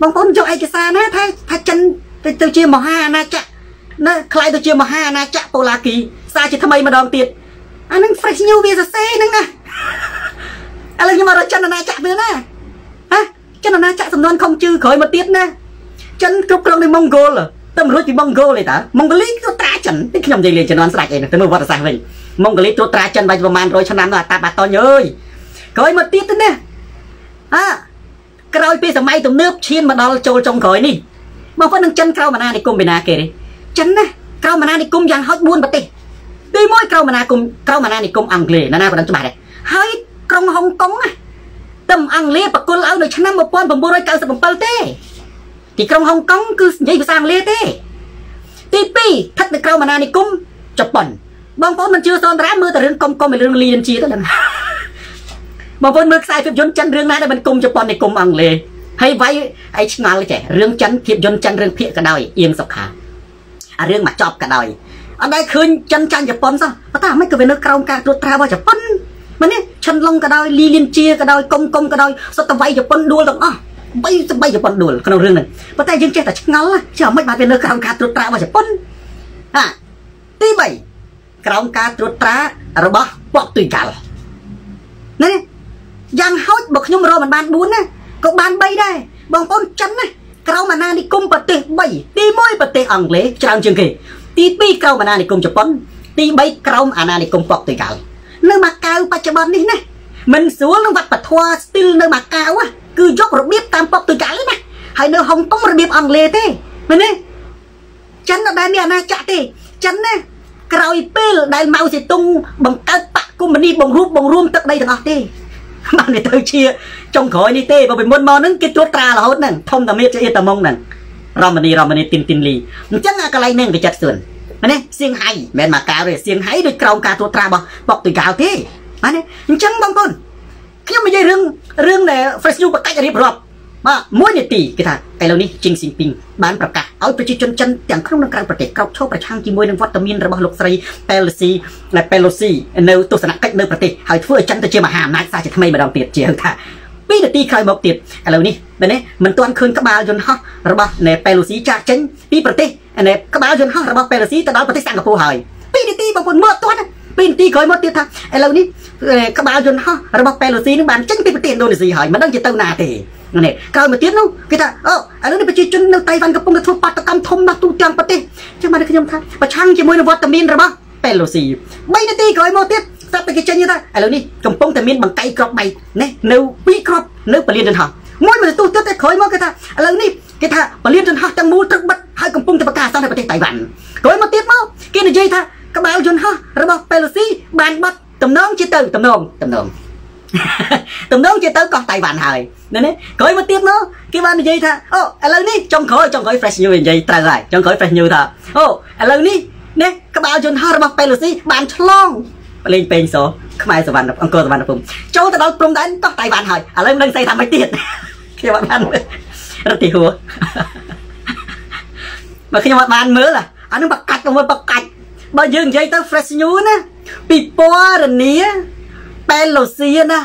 បងប្អូនយកឯកសារណាថាថាចិនទៅទៅជាមហាអាណាចក្រនៅខ្លាយទៅជាមហាអាណាចក្រប៉ូឡាគីសារជាថ្មីម្ដងទៀតអានឹង fresh new វាសរសេរហ្នឹងណា ឥឡូវខ្ញុំមករកចិនអាណាចក្រវាណាហ៎ចិនអាណាចក្រសំនួនខំជឺក្រោយមកទៀតណាចិនគ្រប់គ្រងនៅម៉ុងហ្គោលតែមិនរួចពីម៉ុងហ្គោលទេតើម៉ុងហ្គូលីក៏ត្រាយចិននេះខ្ញុំនិយាយលេងជំនាន់ស្ដេចអីទៅមើលវត្តសាស្ត្រវិញម៉ុងហ្គលីត្រួតត្រាចិនបាញ់ប្រហែល100ឆ្នាំដល់តាបាតញអើយក្រោយមកទៀតទៅនេះអើក្រោយពីសម័យទំនើបឈានមកដល់ចូលចុងក្រោយនេះបងប្អូននឹងចិនក្រៅអាណានិគមពីណាគេទេចិនណាក្រៅអាណានិគមយ៉ាងហោច4ប្រទេសទី1ក្រៅអាណានិគមក្រៅអាណានិគមអង់គ្លេសណាណាប៉ុណ្ណឹងច្បាស់ដែរហើយ ក្រុងហុងកុងណាតែអង់គ្លេសបកគលឲ្យនៅឆ្នាំ1997ទេទីក្រុងហុងកុងគឺនិយាយភាសាអង់គ្លេសទេ ទី2ស្ថិតនៅក្រៅអាណានិគមជប៉ុនបងប្អូនមិនជឿសនតារាមើលតែរឿងកុំកុំរឿងលីនជាទៅហ្នឹងបងប្អូនមើលខ្សែភាពយន្តចិនរឿងណាដែលមិនគុំជប៉ុននេះគុំអង់គ្លេសហើយវាយឯឆ្ងល់ចេះរឿងចិនភាពយន្តចិនរឿងភាគក៏ដោយអៀងសុខាអារឿងមកចប់ក៏ដោយអត់ដែលឃើញចិនចាញ់ជប៉ុនសោះប៉ុន្តែមិនក៏វានៅក្រោមការត្រួតត្រារបស់ជប៉ុន មែនទេឈិនឡុងក៏ដោយលីលៀនជាក៏ដោយកុំកុំក៏ដោយសុទ្ធតែវាយជប៉ុនដួលទាំងអស់បីស្បីជប៉ុនដួលក្នុងរឿងហ្នឹងប៉ុន្តែយើងចេះតែឆ្ងល់ចេះមិនបានវានៅក្រោមការត្រួតត្រារបស់ជប៉ុនហាទី3ក្រោមការត្រួតត្រារបស់ប៉ុកទុយកាល់ណាយ៉ាងហោចបើខ្ញុំរកមិនបាន4ណាក៏បាន3ដែរបងប្អូនចិនណាក្រៅអាណានិគមប្រទេស3ទី1ប្រទេសអង់គ្លេសច្រើនជាងគេទី2ក្រៅអាណានិគមជប៉ុនទី3ក្រៅអាណានិគមប៉ុកទុយកាល់ នៅម៉ាកាវបច្ចុប្បន្ននេះណាមិនស្រួលនឹងវត្តពធស្ទីលនៅម៉ាកាវគឺយករបៀបតាមប៉ុកទុយកាល់ណាហើយនៅហុងកុងរបៀបអង់គ្លេសទេមែនទេចិននៅដែលមានអាណាចក្រទេចិនណាក្រោយពេលដែលម៉ៅសេតុងបង្កើតបកគុំនីបង្រួបបង្រួមទឹកដីទាំងអស់ទេបានវាទៅជាចុងក្រោយនេះទេបើពីមុនមកហ្នឹងគេត្រួតត្រារហូតហ្នឹងធំតាមៀតជាអ៊ីតាម៉ុងហ្នឹងរមនីរមនីទីនទីនលីអញ្ចឹងអាកន្លែងហ្នឹងវាចាត់សួន ណាសៀងហៃមិនមែនមកកៅទេសៀងហៃដូចក្រោមការត្រួតត្រារបស់ប៉ុកទុយកៅទេបាទអញ្ចឹងបងប្អូនខ្ញុំនិយាយរឿងរឿងដែល Fresh News បកាច់រៀបរាប់បាទមួយនាទីគេថាឥឡូវនេះជីងស៊ីងពីងបានប្រកាសឲ្យប្រជាជនចិនទាំងក្នុងនិងក្រៅប្រទេសក្រោកឈរប្រឆាំងជាមួយនឹងវត្តមានរបស់លោកស្រីប៉ែលស៊ីប៉ែលូស៊ីនៅទស្សនកិច្ចនៅប្រទេសហើយធ្វើឲ្យចិនទៅជាមហាអំណាចសាជាថ្មីម្ដងទៀតជាងថា 2នាទីក្រោយមកទៀតឥឡូវនេះមែនទេមិនទាន់ឃើញក្បាលយន្តហោះរបស់ណែប៉ែលូស៊ីចាក់ចេញពីប្រទេសណែក្បាលយន្តហោះរបស់ប៉ែលូស៊ីទៅដល់ប្រទេសសិង្ហបុរីហើយ2នាទីបងប្អូនមើលទាន់2នាទីក្រោយមកទៀតថាឥឡូវនេះក្បាលយន្តហោះរបស់ប៉ែលូស៊ីនឹងបានចេញពីប្រទេសឥណ្ឌូនេស៊ីហើយមិនដឹងជាទៅណាទេនេះក្រោយមកទៀតនោះគេថាអូឥឡូវនេះប្រជាជននៅតៃវ៉ាន់កំពុងតែធ្វើបាតកម្មធំណាស់ទូទាំងប្រទេសចឹងបានខ្ញុំថាប្រឆាំងជាមួយនឹងវត្តមានរបស់ប៉េឡូស៊ី3នាទីក្រោយមកទៀត ស្រាប់តែគេចេញថាឥឡូវនេះកំពុងតែមានបង្កៃក្របបែកណានៅ2ក្របនៅពលានយន្តហោះមួយមកទូទៀតតែក្រោយមកគេថាឥឡូវនេះគេថាពលានយន្តហោះទាំងមូលទឹកបិទហើយកំពុងតែប្រកាសសន្និប្រទេសតៃវ៉ាន់ក្រោយមកទៀតមកគេនិយាយថាក្បាលយន្តហោះរបស់ប៉េឡូស៊ីបានបាត់តំណងជាទៅតំណងតំណងទំនងជាទៅកោះតៃវ៉ាន់ហើយណានេះក្រោយមកទៀតមកគេបាននិយាយថាអូឥឡូវនេះចុងក្រោយចុងក្រោយ fresh news និយាយត្រូវហើយចុងក្រោយ fresh news ថាអូឥឡូវនេះនេះក្បាលយន្តហោះរបស់ប៉េឡូស៊ីបានឆ្លង លេងពេងសខ្មែរសវណ្ណអង្គរសវណ្ណភូមិចូលទៅដល់ព្រំដែនកោះតៃវ៉ាន់ហើយឥឡូវមិនដឹងស្អីថាម៉េចទៀតខ្ញុំអត់បានរត់ទីហួរបើខ្ញុំអត់បានមើលអានឹងបកាច់ទៅមើលបកាច់បើយើងនិយាយទៅ fresh news ណាពីពណ៌នាប៉ែលូស៊ីណា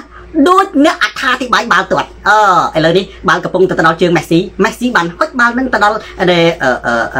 ដូចអ្នកអត្ថាធិប្បាយបាល់ទាត់អឺឥឡូវនេះបាល់កំពុងទៅដល់ជើងមេស៊ីមេស៊ីបានហុចបាល់នឹងទៅដល់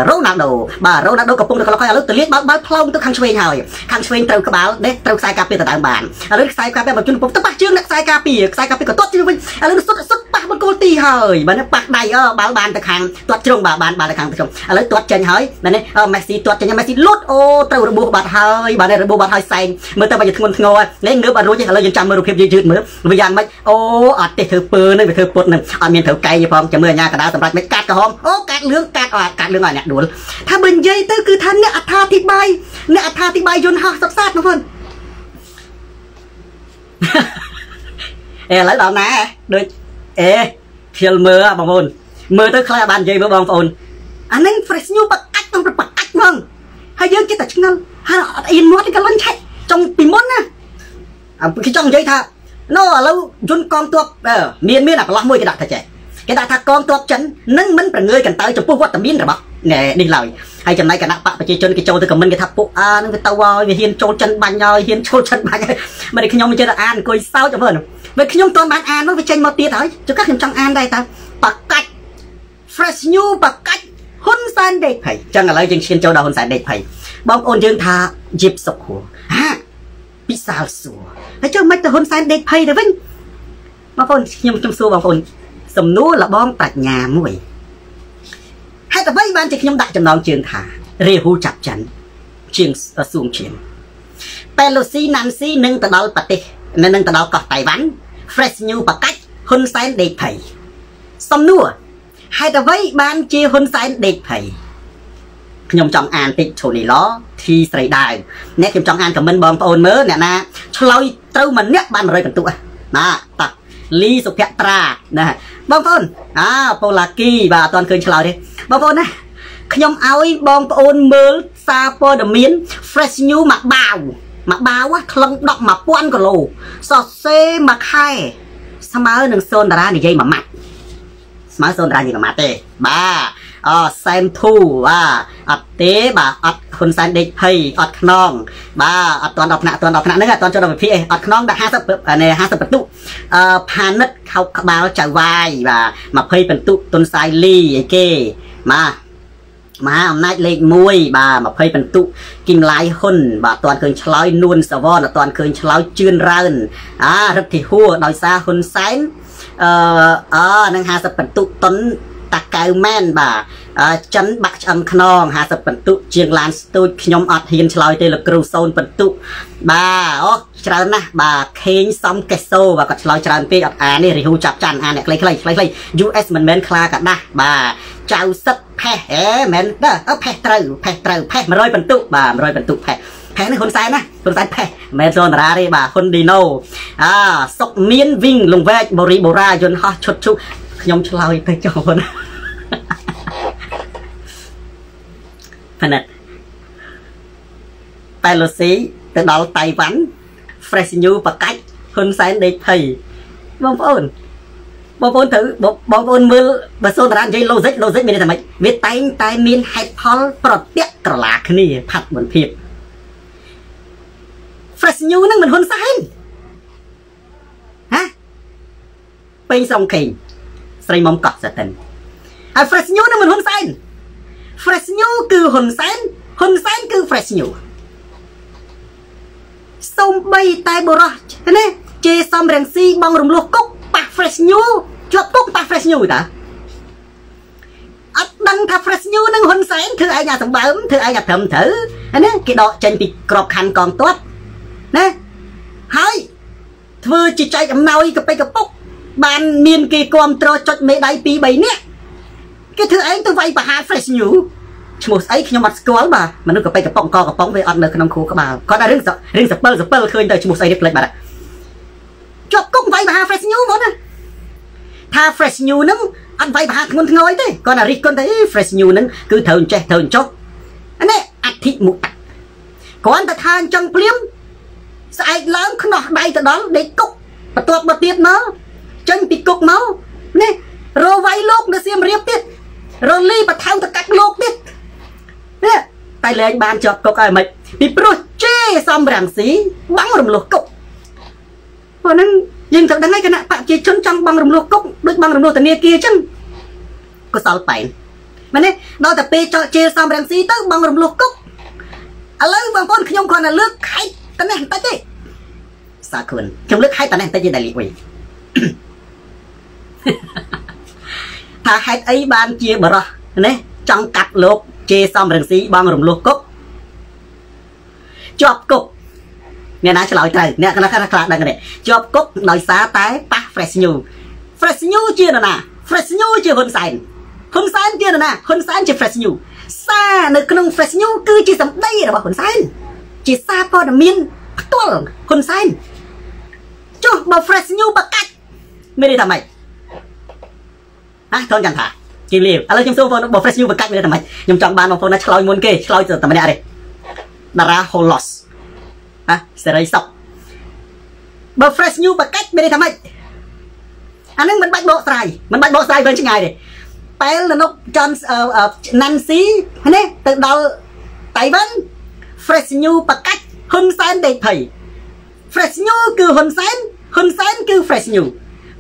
រ៉ូណាល់ដូបាទរ៉ូណាល់ដូកំពុងទៅក្លុកហើយឥឡូវទៅលាតបាល់បាល់ផ្លោងទៅខាងឆ្វេងហើយខាងឆ្វេងត្រូវក្បាលដេះត្រូវខ្សែការពារទៅដើមបានឥឡូវខ្សែការពារមកជន់ពុកទៅប៉ះជើងអ្នកខ្សែការពារខ្សែការពារក៏ទាត់ជើងវិញឥឡូវសុទ្ធសុទ្ធប៉ះបង្គោលទីហើយបាទប៉ះដៃអឺបាល់បានទៅខាងទាត់ជ្រុងបាទបានបានទៅខាងជ្រុងឥឡូវទាត់ចេញហើយបាទនេះមេស៊ីទាត់ចេញមេស៊ីលូតអូត្រូវរបួសបាត់ហើយបាទរបួសបាត់ហើយសែងមើលទៅបាច់ធ្ងន់ធ្ងរនេះងើបអត់រួចទេឥឡូវយើងចាំមើលរូបភាពយឺតៗមើលវាយ៉ាងម៉េចអូអត់ទេធ្វើពើនឹងវាធ្វើពុតនឹងអត់មានត្រូវកែងទេផងចាំមើលអាញាកដាសម្រាប់មិនកាត់ក្រហមអូកាត់លឿងកាត់អត់កាត់លឿងឲ្យអ្នកដួលថាបើនិយាយទៅគឺថាអ្នកអត្ថាធិប្បាយអ្នកអត្ថាធិប្បាយយន្តហោះសុខសាស្ត្របងប្អូនអេឥឡូវដល់ណាដូចអេខៀលមើលបងប្អូនមើលទៅខ្លះបាននិយាយមើលបងប្អូនអានឹង fresh new បកាច់បងបកាច់ហ្មងហើយយើងចិត្តតែឆ្ងល់ហើយអត់អៀនមាត់ក៏លន់ឆែកចុងពីមុនណាអើគេចង់និយាយថា ណូឥឡូវយន្តកងទ័ពមានមានអាប្រឡោះមួយគេដាក់ថាចេះគេដាក់ថាកងទ័ពចិននឹងមិនប្រងើយកន្តើយចំពោះវត្តមានរបស់នេះឡើយហើយចំណែកគណៈបកប្រជាជនគេចូលទៅខមមិនគេថាពួកអានឹងវាទៅហើយវាហ៊ានចូលចិនបាញ់ហើយហ៊ានចូលចិនបាញ់ហើយមិនខ្ញុំមិនចេះតែអានអង្គុយសើចអើមើលពេលខ្ញុំតន់បានអានមកវាចេញមកទៀតហើយចុះខ្ញុំចង់អានដែរតើបកាច់ fresh new បកាច់ហ៊ុនសែនដេកភ័យចឹងឥឡូវយើងឈានចូលដល់ហ៊ុនសែនដេកភ័យបងប្អូនយើងថាជីបសុខហួរហា ពិសាលសួរហើយចុះមិនទៅហ៊ុនសែនដេកភ័យទៅវិញបងប្អូនខ្ញុំខ្ញុំសួរបងប្អូនសំណួរលបងប្រាជ្ញាមួយហេតុអ្វីបានជាខ្ញុំដាក់ចំណងជើងថារាហូចាប់ចិនជាងសួងឈាមប៉េឡូស៊ីណាន់ស៊ីនឹងទៅដល់ប្រទេសនៅនឹងទៅដល់កោះតៃវ៉ាន់ Fresh New បកាច់ហ៊ុនសែនដេកភ័យសំណួរហេតុអ្វីបានជាហ៊ុនសែនដេកភ័យ ខ្ញុំចង់អានតិចឈូនីឡធីស្រីដាវអ្នកខ្ញុំចង់អានខមមិនបងប្អូនមើលអ្នកណាឆ្លើយត្រូវម្នាក់បាន100បន្ទុកណាតាលីសុភត្រាណាបងប្អូនអាប៉ូឡាគីបាទអត់ទាន់ឃើញឆ្លើយទេបងប្អូនណាខ្ញុំឲ្យបងប្អូនមើលសារព័ត៌មាន Fresh New មកបាវមកបាវខ្លឹងដក់1000គីឡូសរសេរមួយខែស្មើនឹងសូនតារានិយាយមួយម៉ាត់ស្មើសូនតារានិយាយមួយម៉ាត់ទេបាទ អសែមធូបាទអត់ទេបាទអត់ហ៊ុនសែនដេកភ័យអត់ខ្នងបាទអត់តន់ដល់ថ្នាក់តន់ដល់ថ្នាក់ហ្នឹងអត់តន់ចូលដល់វិភាគអីអត់ខ្នងដល់50នេះ50បន្ទុកអឺផានិតខោកក្បាលចៅវាយបាទ20បន្ទុកទុនសាយលីអីគេបាទមហាអំណាចលេខ1បាទ20បន្ទុកគីមឡាយហ៊ុន បាទអត់ទាន់ឃើញឆ្លើយនួនសវនអត់ទាន់ឃើញឆ្លើយជឿនរើន អារដ្ឋិហួរដោយសារហ៊ុនសែនអឺអនឹង50បន្ទុកតុន តាកៅមែនបាទចិនបាក់ឆ្អឹងខ្នង50បន្ទុកជាងឡានស្ទូចខ្ញុំអត់ហ៊ានឆ្លើយទេលោកគ្រូ0បន្ទុកបាទអូច្រើនណាស់បាទខេងសំកេសូបាទគាត់ឆ្លើយច្រើនពេកអត់អាននេះរីហ៊ូចាប់ចាន់អានអ្នកខ្លីៗខ្លីៗ US មិនមែនខ្លាកដាស់បាទចៅសិតផេះអេមិនដែរអើផេះត្រូវផេះត្រូវផេះ100បន្ទុកបាទ100បន្ទុកផេះផេះនេះហ៊ុនសែនណាហ៊ុនសែនផេះមិនមែនសូនតារាទេបាទហ៊ុនឌីណូអាសុកមានវិញលងវែកបូរីបូរ៉ាយន្តហោះឈុតឈុ ខ្ញុំឆ្លើយទៅចុះហ៊ុនផនិតប៉ែឡូស៊ីទៅដល់តៃវ៉ាន់ Fresh New បកាច់ហ៊ុនសែនដេកភ័យបងប្អូនបងប្អូនត្រូវបងប្អូនមើលបើសូនតារានិយាយ logic logic មានន័យថាម៉េចវាតែងតែមានហេតុផលប្រតិក្រឡាគ្នាផាត់មិនភាព Fresh New ហ្នឹងមិនហ៊ុនសែនហ៎ពេញស្រុងខេង ស្រីមុំកក់សតិនហើយ Fresh New ហ្នឹងមិនហ៊ុនសែន Fresh New គឺហ៊ុនសែនហ៊ុនសែនគឺ Fresh New សូម្បីតែបុរសណាជេសំរងស៊ីបងរំលោះគុកប៉ះ Fresh New ជាប់គុកប៉ះ Fresh New តាអត់ដឹងថា Fresh New នឹងហ៊ុនសែនធ្វើឯងអាសម្បើមធ្វើឯងអាត្រឹមត្រូវណាគេដកចេញពីក្របខ័ណ្ឌកងទ័ពណាហើយធ្វើជាចែកអំណោយកប៉ិកកពុក បានមានគេគ្រប់គ្រងចុចមេដៃ2 3នាក់គេធ្វើឯងទៅវាយបហា Fresh New ឈ្មោះស្អីខ្ញុំអត់ស្គាល់បាទមនុស្សកប៉ិកកំប៉ុងកកំប៉ុងវាអត់នៅក្នុងខួរក្បាលគាត់តែរឿងរឿងសពិលសពិលឃើញទៅឈ្មោះស្អីនេះផ្លេចបាត់ជាប់គុកវាយបហា Fresh New មកណាថា Fresh New ហ្នឹងអត់វាយបហាធ្ងន់ធ្ងរអីទេគាត់តែរិះគន់តែ Fresh New ហ្នឹងគឺត្រូវចេះត្រូវចុះនេះអធិមុតគ្រាន់តែថាអញ្ចឹងភ្លាមស្អែកឡើងខ្នោះដៃទៅដល់ដេកគុកបន្ទាប់មកទៀតមក ចេញពីគុកមកនេះរវាយលោកនៅសៀមរាបទៀតរលីបថៅទៅកាត់លោកទៀតនេះតែលែងបានជាប់គុកហើយមិនពីព្រោះជេសំរាំងស៊ីបាំងរំលោះគុកព្រោះហ្នឹងយើងត្រូវដឹងហើយគណៈបជាជនចង់បាំងរំលោះគុកដូចបាំងរំលោះធនាគារអញ្ចឹងកុសលបែនមែនទេដល់តែពេលចោជេសំរាំងស៊ីទៅបាំងរំលោះគុកឥឡូវបងប្អូនខ្ញុំគ្រាន់តែលើកខេតតែនេះបន្តិចទេសាខុនខ្ញុំលើកខេតតែនេះបន្តិចទេដែលលីវិញ ថាហេតុអីបានជាបរោះណាចង់កាត់លោកជេសំរងស៊ីបងរំលោះគុកជាប់គុកអ្នកណាឆ្លើយត្រូវអ្នកខ្លះខ្លះដឹងនេះជាប់គុកដោយសារតែប៉ះ Fresh New Fresh New ជានរណា Fresh New ជាហ៊ុនសែនហ៊ុនសែនជានរណាហ៊ុនសែនជា Fresh New សារនៅក្នុង Fresh New គឺជាសម្ដីរបស់ហ៊ុនសែនជាសារព័ត៌មានផ្ទាល់ហ៊ុនសែនចុះបើ Fresh New បកាច់មានន័យថាម៉េច ហ่ะថនចាំថាជិះលាវឥឡូវខ្ញុំសួរបងបង Fresh New បកាច់មានន័យថាម៉េចខ្ញុំចង់បានបងប្អូនណាឆ្លើយមុនគេឆ្លើយតែម្នាក់ទេតារា Holos ហ่ะសេរីសុកបើ Fresh New បកាច់មានន័យថាម៉េចអានឹងមិនបាច់បកស្រាយមិនបាច់បកស្រាយវែងឆ្ងាយទេប៉ែលនៅចនណាន់ស៊ីនេះទៅដល់តៃវ៉ាន់ Fresh New បកាច់ហ៊ុនសែនដេកភ័យ Fresh New គឺហ៊ុនសែនហ៊ុនសែនគឺ Fresh New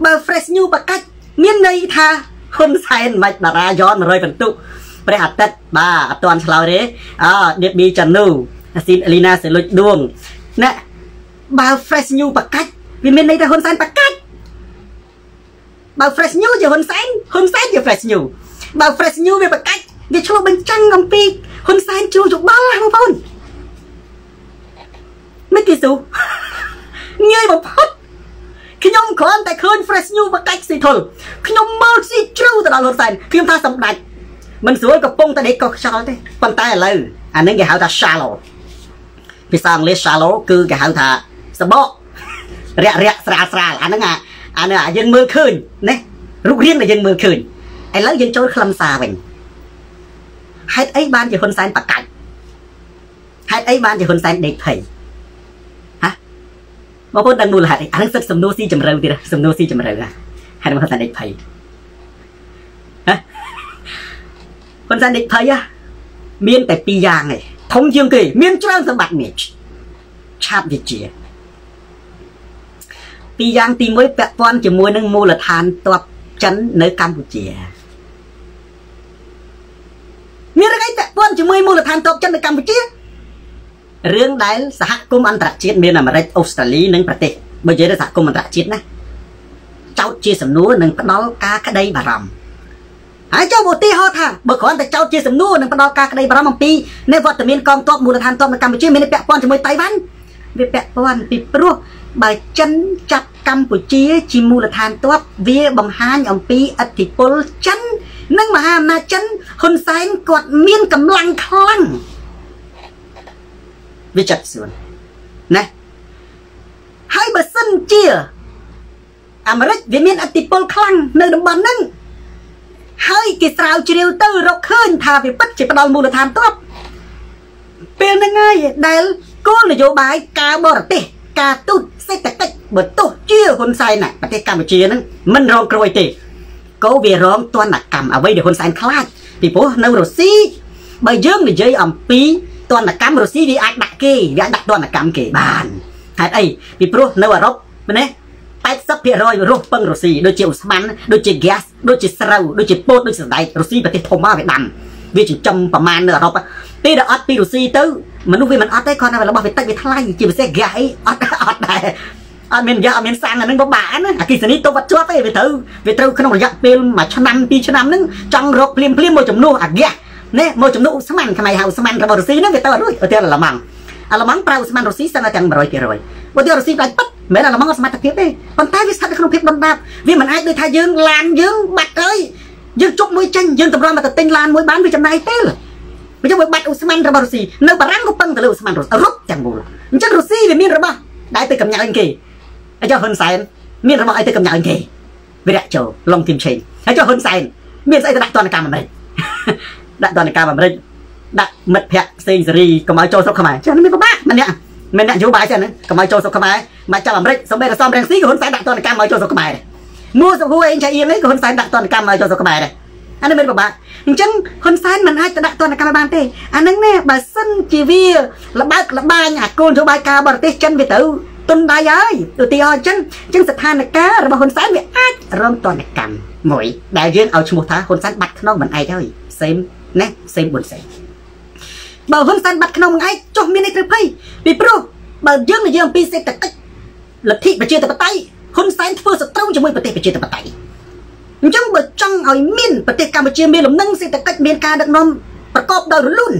បើ Fresh New បកាច់មានន័យថា ហ៊ុនសែនមិនតារាយ៉ន100បន្ទុកព្រះអាទិត្យបាទអត់ទាន់ឆ្លើយទេអដៀបប៊ីចានូស៊ីនលីណាសេលុចដួងណាបើ Fresh New បកាច់វាមានន័យថាហ៊ុនសែនបកាច់បើ Fresh New ជាហ៊ុនសែនហ៊ុនសែនជា Fresh New បើ Fresh New វាបកាច់វាឆ្លុះបញ្ចាំងអំពីហ៊ុនសែនជួយោបល់បងប្អូនយេស៊ូងាយបំផុត ខ្ញុំគ្រាន់តែឃើញ fresh new បកាច់ស៊ីធុលខ្ញុំមើលស៊ីជ្រៅទៅដល់ហ៊ុនសែនខ្ញុំថាសម្ដេចមិនស្រួលកំពុងតែដេកកោះខ្យល់ទេប៉ុន្តែឥឡូវអានឹងគេហៅថា shallow ភាសាអង់គ្លេស shallow គឺគេហៅថាសបករាក់រាក់ស្រាលស្រាលអាហ្នឹងអាអានេះយើងមើលឃើញណារូបរាងដែលយើងមើលឃើញឥឡូវយើងចូលខ្លឹមសារវិញហេតុអីបានជាហ៊ុនសែនបកាច់ហេតុអីបានជាហ៊ុនសែនដេកភ័យហ៎ បងប្អូនដឹងមូលហេតុអីអានឹងសិតសំណួរស៊ីជម្រៅទៀតសំណួរស៊ីជម្រៅហ៎ហេតុហ៊ុនសែនដេកភ័យហ៎ហ៊ុនសែនដេកភ័យមានតែពីរយ៉ាងឯងធំជាងគេ មានច្រើនសម្បត្តិមាសឆាប់វិជាពីរយ៉ាងទី1ពាក់ព័ន្ធជាមួយនឹងមូលដ្ឋានទ័ពចិននៅកម្ពុជាមានរឿងអីពាក់ព័ន្ធជាមួយមូលដ្ឋានទ័ពចិននៅកម្ពុជា រឿងដែលសហគមន៍អន្តរជាតិមានអាមេរិកអូស្ត្រាលីនិងប្រទេសបើនិយាយទៅសហគមន៍អន្តរជាតិណាចោតជាសំណួរនិងផ្ដាល់ការក្តីបារម្ភហើយចុះឧទាហរណ៍ថាបើគ្រាន់តែចោតជាសំណួរនិងផ្ដាល់ការក្តីបារម្ភអំពីនៃវត្តមានកងទ័ពមូលដ្ឋានទ័ពនៅកម្ពុជាមានពាក់ព័ន្ធជាមួយតៃវ៉ាន់វាពាក់ព័ន្ធពីព្រោះបើចិនចាប់កម្ពុជាជាមូលដ្ឋានទ័ពវាបង្ហាញអំពីអធិបុលចិន និងមហាអំណាចចិនហ៊ុនសែនគាត់មានកម្លាំងខ្លាំង វាចាត់សួនណាហើយបើសិនជាអាមេរិកវាមានអធិបុលខ្លាំងនៅតំបន់ហ្នឹងហើយគេស្រាវជ្រាវទៅរកឃើញថាវាពិតជាផ្ដាល់មូលដ្ឋានទ័ពពេលហ្នឹងហើយដែលគោលនយោបាយការបរទេសការទូតសេដ្ឋកិច្ចបើទោះជាហ៊ុនសែនណាប្រទេសកម្ពុជាហ្នឹងមិនរងគ្រោះអីទេក៏វារងទណ្ឌកម្មអ្វីដែលហ៊ុនសែនខ្លាចពីព្រោះនៅរុស្ស៊ីបើយើងនិយាយអំពី ទណ្ឌកម្មរុស្ស៊ីវាអាចដាក់គេវាអាចដាក់ទណ្ឌកម្មគេបានហេតុអីពីព្រោះនៅអឺរ៉ុបណា80%រស់ពឹងរុស្ស៊ីដូចជាឧស្ម័នដូចជាហ្គាសដូចជាស្រូវដូចជាពោតដូចសណ្ដែករុស្ស៊ីប្រទេសធំមកវាដាំវាចិញ្ចឹមប្រមាណនៅអឺរ៉ុបពេលដែលអត់ពីរុស្ស៊ីទៅមនុស្សវាមិនអត់ទេគ្រាន់តែរបស់វាតិចវាថ្លៃជាពិសេសហ្គាសអីអត់អត់ដែរអត់មានយ៉ាអត់មានសាំងអានឹងពិបាកណាអគិសនីទៅវត្តជាប់ទេវាត្រូវវាត្រូវក្នុងរយៈពេលមួយឆ្នាំពីរឆ្នាំហ្នឹងចង់រកភ្លាមភ្លាមមកចំនួនអាហ្គាស នេះមកចំនួនឧស្ម័នខ្មែរហៅឧស្ម័នរបស់រុស្ស៊ីហ្នឹងវាទៅអត់រួចឧទាហរណ៍អាល្លឺម៉ង់អាល្លឺម៉ង់ប្រើឧស្ម័នរុស្ស៊ីសិនតែទាំង100%ឧទាហរណ៍រុស្ស៊ីដាច់ប៉ិតមិនមែនអាល្លឺម៉ង់អត់សមត្ថភាពទេប៉ុន្តែវាស្ថិតនៅក្នុងភាពដុនដាបវាមិនអាចដូចថាយើងឡានយើងបាត់ហើយយើងជប់មួយចេញយើងតម្រាំមកទៅទិញឡានមួយបានវាចំណាយពេលអញ្ចឹងវាបាត់ឧស្ម័នរបស់រុស្ស៊ីនៅបារាំងក៏ពឹងទៅលើឧស្ម័នរុស្ស៊ីរុបទាំងមូលអញ្ចឹងរុស្ស៊ីវាមានរបស់ដែលទៅកំញើញគេហើយចុះហ៊ុនសែនមានរបស់អីទៅកំញើញគេវិរៈចូលឡុងធីមឆេងហើយចុះហ៊ុនសែនមានស្អីទៅដាក់ទណ្ឌកម្មអាមេរិក ដាក់ទណ្ឌកម្មអាមេរិកដាក់មិត្តភ័ក្តិផ្សេងសេរីកុំឲ្យចូលស្រុកខ្មែរចាមានពិបាកម្នាក់មិនអ្នកនយោបាយចឹងកុំឲ្យចូលស្រុកខ្មែរមកចាប់អាមេរិកសំបីតែសំរងស៊ីក៏ហ៊ុនសែនដាក់ទណ្ឌកម្មឲ្យចូលស្រុកខ្មែរដែរមួសុហួរអេងឆៃអៀងនេះក៏ហ៊ុនសែនដាក់ទណ្ឌកម្មឲ្យចូលស្រុកខ្មែរដែរអានេះមានពិបាកអញ្ចឹងហ៊ុនសែនមិនអាចទៅដាក់ទណ្ឌកម្មបានទេអានឹងណាបើសិនជាវាលបើកលបាញអាគោលនយោបាយការបរទេសចិនវាទៅទុនដៃហើយឧទាហរណ៍អញ្ចឹងអញ្ចឹងស្ថានភាពរបស់ហ៊ុនសែនវាអាចរងទណ្ឌកម្មមួយដែលយើងឲ្យឈ្មោះថាហ៊ុនសែនបាត់ក្នុងមិនឯកហើយសេម ណាសេមប៊ុនសេបើហ៊ុនសែនបាត់ក្នុងមិនឯងចុះមានអីត្រូវភ័យពីព្រោះបើយើងនិយាយអំពីសេដ្ឋកិច្ចលទ្ធិប្រជាធិបតេយ្យហ៊ុនសែនធ្វើសត្រូវជាមួយប្រទេសប្រជាធិបតេយ្យអញ្ចឹងបើចង់ឲ្យមានប្រទេសកម្ពុជាមានលំនឹងសេដ្ឋកិច្ចមានការដឹកនាំប្រកបដោយរលូន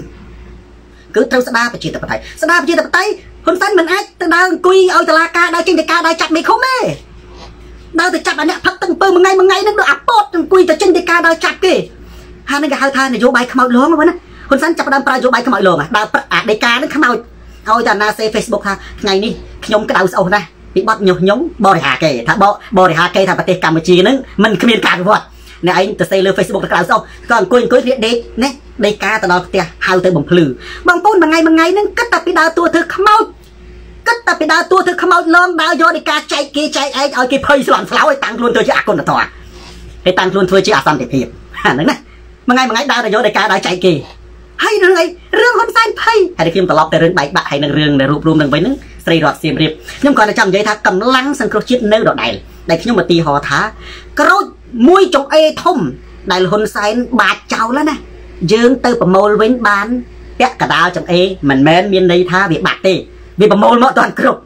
គឺត្រូវស្ដារប្រជាធិបតេយ្យស្ដារប្រជាធិបតេយ្យហ៊ុនសែនមិនអាចទៅដើរអង្គុយឲ្យតឡាការដើរចេញទៅការដើរចាប់មេឃុំទេដើរទៅចាប់អាអ្នកផឹកទឹកពើមួយថ្ងៃមួយថ្ងៃនឹងដូចអាប៉តអង្គុយទៅចេញទៅការដើរចាប់គេ ហើយនឹងគេហៅថានយោបាយខ្មោចលងហ្នឹងណាហ៊ុនសែនចាប់ដើមប្រើនយោបាយខ្មោចលងដើរអាដេកានឹងខ្មោចឲ្យតែណាសេ Facebook ថាថ្ងៃនេះខ្ញុំក្តៅស្អុះណាស់ពីបត់ញុះញង់បរិហាគេថាបបរិហាគេថាប្រទេសកម្ពុជានឹងមិនគ្មានការវិវត្តអ្នកឯងទៅសេលើ Facebook ទៅក្រៅស្អុះក៏អង្គុយអង្គុយវាដេកណាដេកការទៅដល់ផ្ទះហៅទៅបំភ្លឺបងប្អូនមួយថ្ងៃមួយថ្ងៃហ្នឹងគិតតែពីដើរតួធ្វើខ្មោចគិតតែពីដើរតួធ្វើខ្មោចលងដើរយកនៃការចែកគេចែកឯងឲ្យគេភ័យស្លន់ស្លោឲ្យតាំងខ្លួនទៅជាអគុណធម៌ហើយតាំងខ្លួនធ្វើជាអសន្តិភាពហ្នឹងណា មួយថ្ងៃមួយថ្ងៃដើរទៅយកនៃការដើរចែកគេហើយរឿងអីរឿងហ៊ុនសែនភ័យហើយខ្ញុំត្រឡប់ទៅរឿងបែកបាក់ហើយនឹងរឿងដែលរូបរួមនឹងវិញហ្នឹងស្រីរតសៀមរាបខ្ញុំគាត់តែចង់និយាយថាកម្លាំងសង្គ្រោះជាតិនៅដដែលដែលខ្ញុំឧទាហរណ៍ថាក្រូចមួយចង្អេធំដែលហ៊ុនសែនបាចចោលណាយើងទៅប្រមូលវិញបានពាក់កដាលចង្អេមិនមែនមានន័យថាវាបាត់ទេវាប្រមូលមកតាន់គ្រប់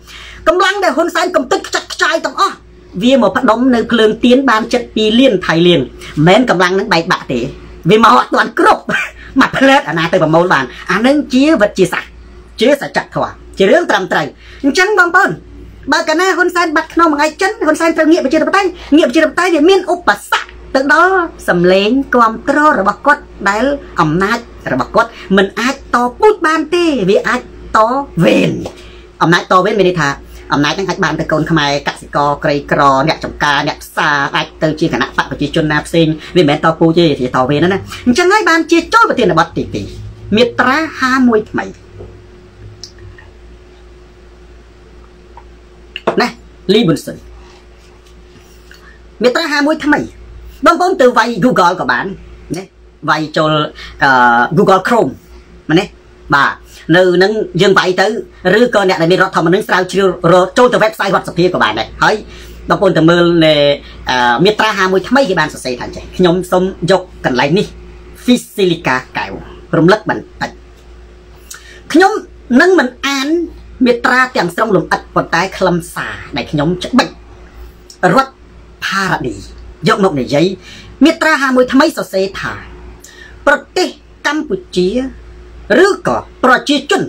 កម្លាំងដែលហ៊ុនសែនកំទេចខ្ចាត់ខ្ចាយទាំងអស់វាមកផ្ដុំនៅភ្លើងទៀនបាន72លានថៃលានមិនមែនកម្លាំងនឹងបែកបាក់ទេ វាមកអត់តាន់គ្រប់មួយផ្លែតអាណាទៅប្រមូលបានអានឹងជាវិទ្យាសាស្ត្រជាសច្ចធម៌ជារឿងត្រឹមត្រូវអញ្ចឹងបងប្អូនបើកាលណាហ៊ុនសែនបាត់ក្នុងមួយថ្ងៃចិនហ៊ុនសែនត្រូវងាកប្រជាធិបតេយ្យងាកប្រជាធិបតេយ្យវាមានឧបសគ្គទៅដល់សម្លេងគ្រប់គ្រងរបស់គាត់ដែលអំណាចរបស់គាត់មិនអាចតពូជបានទេវាអាចតវេនអំណាចតវេនមានន័យថា អំណាចនឹងអាចបានទៅកូនខ្មែរកសិករក្រីក្រអ្នកចំការអ្នកផ្សារអាចទៅជាគណៈបកប្រជាជនណាផ្សេងវាមិនមែនតពូជទេជាតវេនណាអញ្ចឹងហើយបានជាចូលប្រធានបទទី2មាត្រា51ថ្មីណាលីប៊ុនសុនមាត្រា51ថ្មីបងប្អូនទៅវាយ Google ក៏បានណាវាយចូល Google Chrome មែនទេ បាទនៅនឹងយើងវាយទៅឬក៏អ្នកដែលមានរដ្ឋធម្មនុញ្ញស្រាវជ្រាវរកចូលទៅ website រដ្ឋសភាក៏បានដែរហើយបងប្អូនទៅមើលនៅមាត្រា51ថ្មីគេបានសរសេរថាចេះខ្ញុំសូមយកកន្លែងនេះ Fisilica កែវរំលឹកបន្តិចខ្ញុំនឹងមិនអានមេត្រាទាំងស្រុងលំអិតប៉ុន្តែខ្លឹមសារដែលខ្ញុំច្បិចរដ្ឋផារ៉ាឌីយកមកនិយាយមេត្រា51ថ្មីសរសេរថា ប្រទេសកម្ពុជា ឬក៏ប្រជាជន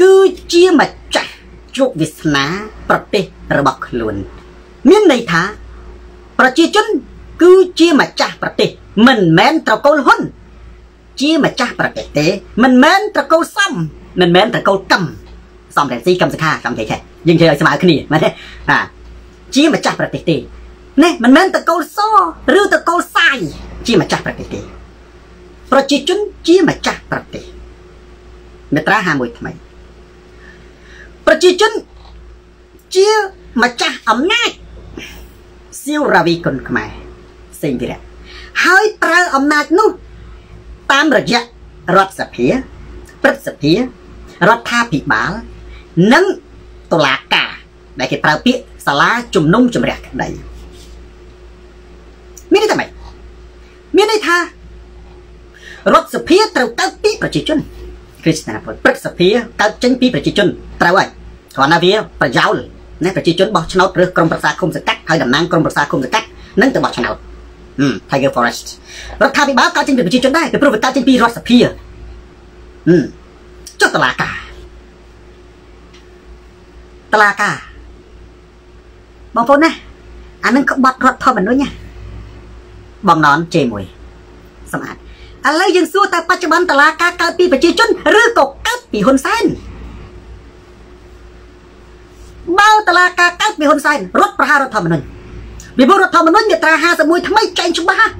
គឺជាម្ចាស់ជោគវាសនាប្រទេសរបស់ខ្លួន មានន័យថា ប្រជាជន គឺជាម្ចាស់ប្រទេស មិនមែនត្រកូលហ៊ុនជាម្ចាស់ប្រទេសទេ មិនមែនត្រកូលសំមិនមែនត្រកូលកម្មសំរងស៊ីកម្មសខាកម្មទេឆេះយើងនិយាយឲ្យស្មើគ្នាមែនទេបាទជាម្ចាស់ប្រទេសទេណែមិនមែនតកូលសឬតកូលសាយជាម្ចាស់ប្រទេសទេ ប្រជាជនជាម្ចាស់ប្រទេសមេត្រា51ថ្មីប្រជាជនជាម្ចាស់អំណាចសៀវរាវីគុណខ្មែរសេងវិរៈហើយប្រើអំណាចនោះតាមរយៈរដ្ឋសភាព្រឹទ្ធសភារដ្ឋាភិបាល និងតុលាការដែលគេប្រើពាក្យសាលាជំនុំជម្រះក្តីមានន័យថាម៉េចមានន័យថា រដ្ឋសភាត្រូវកើតពីប្រជាជនគ្រីស្តានពលព្រឹទ្ធសភាកើតចេញពីប្រជាជនត្រូវហើយគ្រាន់តែវាប្រយោលណាប្រជាជនបោះឆ្នោតរើសក្រុមប្រឹក្សាគុំសង្កាត់ហើយតំណាងក្រុមប្រឹក្សាគុំសង្កាត់នឹងទៅបោះឆ្នោត Tiger Forest រដ្ឋាភិបាលកើតចេញពីប្រជាជនដែរពីព្រោះវាកើតចេញពីរដ្ឋសភាចុះតឡាការតឡាការបងប្អូនណាអានឹងក្បត់រដ្ឋធម្មនុញ្ញណាបងណនជេមួយសម្អាត ឥឡូវយើងសួរតែបច្ចុប្បន្នតឡាការកើតពីប្រជាជនឬក៏កើតពីហ៊ុនសែនបើតឡាការកើតពីហ៊ុនសែនរដ្ឋប្រហាររដ្ឋធម្មនុញ្ញពីព្រោះរដ្ឋធម្មនុញ្ញមាត្រា51ថ្មីចែងច្បាស់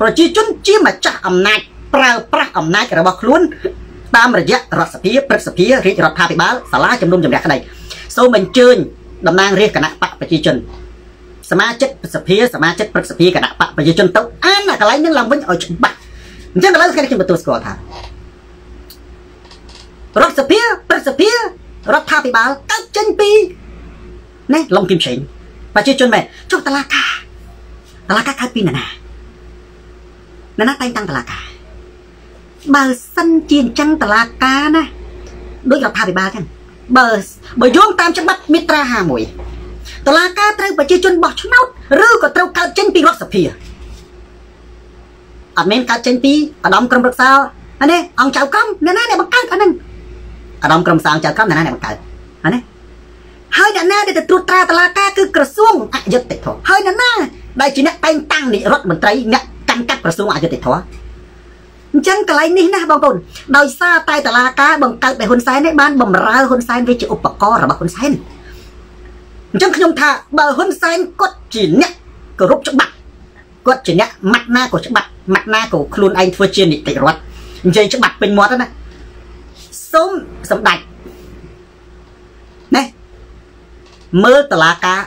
ប្រជាជនជាម្ចាស់អំណាចប្រើប្រាស់អំណាចរបស់ខ្លួនតាមរយៈរដ្ឋសភាព្រឹទ្ធសភារាជរដ្ឋាភិបាលសាលាជំនុំជម្រះក្តីសូមអញ្ជើញតំណាងរាជគណៈបកប្រជាជនសមាជិកសភាសមាជិកព្រឹទ្ធសភាគណៈបកប្រជាជនទៅអានអាកន្លែងនឹងឡើងវិញឲ្យច្បាស់ អញ្ចឹងឥឡូវខ្ញុំទទួលស្គាល់ថារដ្ឋសភាព្រឹទ្ធសភារដ្ឋាភិបាលកើតចេញពីនេះឡុងគឹមឆេងប្រជាជនមែនចុះតឡាកាតឡាកាកើតពីណាណាណាណាតែងតាំងតឡាកាបើសិនជាអញ្ចឹងតឡាកាណាដូចរដ្ឋាភិបាលចឹងបើបើយោងតាមច្បាប់មាត្រា51តឡាការត្រូវប្រជាជនបោះឆ្នោតឬក៏ត្រូវកើតចេញពីរដ្ឋសភា អត់មែនកើតចេញពីអាដាមក្រុមប្រឹក្សាអានេះអង្គចៅក្រុមអ្នកណាអ្នកបង្កើតអាហ្នឹងអាដាមក្រុមសាងចៅក្រុមអ្នកណាអ្នកបង្កើតអានេះហើយអ្នកណាដែលទៅត្រួតត្រាតឡាការគឺក្រសួងអយុត្តិធម៌ហើយអ្នកណាដែលជាអ្នកតែងតាំងនាយរដ្ឋមន្ត្រីអ្នកកាន់កាប់ក្រសួងអយុត្តិធម៌អញ្ចឹងកន្លែងនេះណាបងប្អូនដោយសារតែតឡាការបង្កើតដោយហ៊ុនសែននេះបានបំរើហ៊ុនសែនវាជាឧបករណ៍របស់ហ៊ុនសែនអញ្ចឹងខ្ញុំថាបើហ៊ុនសែនគាត់ជាអ្នកគោរពច្បាប់ គាត់ជាអ្នកម៉ាត់ណាក៏ច្បាប់ម៉ាត់ណាក៏ខ្លួនឯងធ្វើជានីតិរដ្ឋនិយាយច្បាប់ពេញមាត់ណាសូមសម្ដេចណាមើលតឡាការ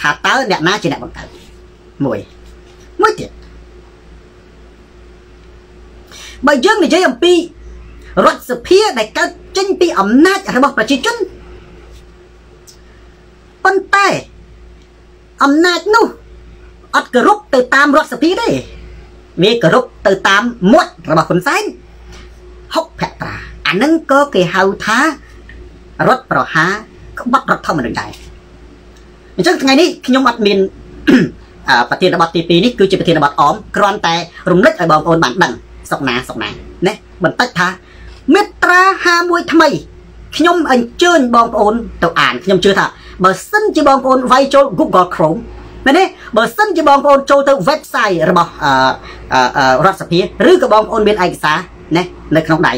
ថាតើអ្នកណាជាអ្នកបង្កើតមួយមួយទៀតបើយើងនិយាយអំពីរដ្ឋសភាដែលកើតចេញពីអំណាចរបស់ប្រជាជនប៉ុន្តែអំណាចនោះ អត់គោរពទៅតាមរដ្ឋសភាទេវាគោរពទៅតាមមាត់របស់ហ៊ុនសែនហុកភត្រាអានឹងក៏គេហៅថារដ្ឋប្រហារក្បត់រដ្ឋធម្មនុញ្ញដែរអញ្ចឹងថ្ងៃនេះខ្ញុំអត់មានប្រធានបទទី2នេះគឺជាប្រធានបទអមគ្រាន់តែរំលឹកឲ្យបងប្អូនបានដឹងសុកណាសុកណាណាបន្តិចថាមេត្រា51ថ្មីខ្ញុំអញ្ជើញបងប្អូនទៅអានខ្ញុំជឿថាបើសិនជាបងប្អូនវាយចូល Google Chrome មែនទេបើសិនជាបងប្អូនចូលទៅ website របស់អឺរដ្ឋសភាឬក៏បងប្អូនមានឯកសារណានៅក្នុងដៃ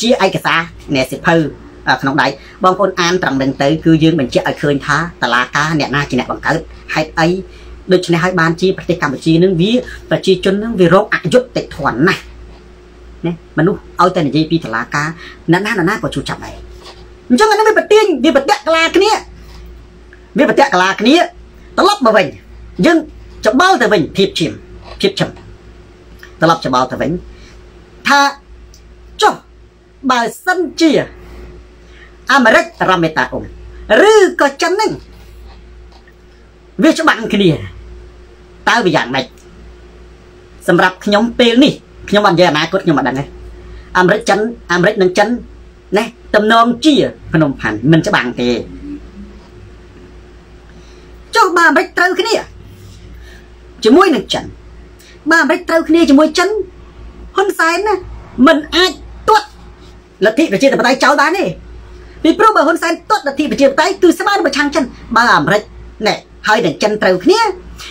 ជាឯកសារអ្នកសិភៅក្នុងដៃបងប្អូនអានត្រង់នឹងទៅគឺយើងបញ្ជាក់ឲ្យឃើញថាតឡាការអ្នកណាជាអ្នកបង្កើតហេតុអីដូច្នេះហើយបានជាប្រទេសកម្ពុជានឹងវាប្រជាជននឹងវារងអយុត្តិធម៌ណាស់ណាមនុស្សឲ្យតែនិយាយពីតឡាការអ្នកណាណាក៏ជួចាប់ដែរអញ្ចឹងអានេះវាប្រទៀងវាប្រតិកលាគ្នាវាប្រតិកលាគ្នាត្រឡប់មកវិញ យើងច្បល់ទៅវិញភាពឈាមភាពឈឹមត្រឡប់ច្បល់ទៅវិញថាចុះបើសិនជាអាមេរិករ៉ាមេតាអ៊ុំឬក៏ចិនហ្នឹងវាច្បាំងគ្នាតើវាយ៉ាងម៉េចសម្រាប់ខ្ញុំពេលនេះខ្ញុំអត់និយាយអនាគតខ្ញុំអត់ដឹងទេអាមេរិកចិនអាមេរិកនិងចិនណាតំណងជាភ្នំផាន់មិនច្បាំងទេចុះបើអាមេរិកត្រូវគ្នា ជាមួយនឹងចិនបើអាមេរិកត្រូវគ្នាជាមួយចិនហ៊ុនសែនណាមិនអាចទាត់លទ្ធិប្រជាធិបតេយ្យចោលបានទេពីព្រោះបើហ៊ុនសែនទាត់លទ្ធិប្រជាធិបតេយ្យគឺស្មើនឹងប្រឆាំងចិនបើអាមេរិកណែហើយនឹងចិនត្រូវគ្នា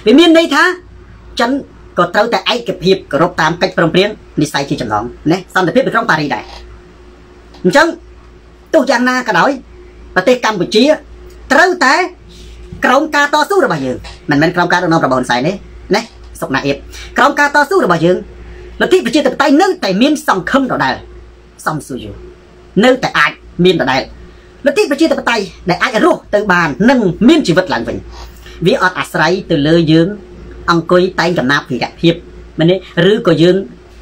វាមានន័យថាចិនក៏ត្រូវតែឯកភាពគោរពតាមកិច្ចព្រមព្រៀងនិស័យជាចំណងណាសន្តិភាពនៅក្នុងប៉ារីសដែរអញ្ចឹងទោះយ៉ាងណាក៏ដោយប្រទេសកម្ពុជាត្រូវតែក្រោមការតស៊ូរបស់យើងមិនមែនក្រោមការដឹកនាំរបស់ហ៊ុនសែនទេ ណាសុកណាអៀបក្រោមការតស៊ូរបស់យើងលទ្ធិប្រជាធិបតេយ្យនៅតែមានសង្ឃឹមដដែលសំស៊ូយូនៅតែអាចមានដដែលលទ្ធិប្រជាធិបតេយ្យដែលអាចរស់ទៅបាននិងមានជីវិតឡើងវិញវាអត់អាស្រ័យទៅលើយើង អង្គុយតែងចំណាប់វិរៈភាពមែនទេឬក៏យើង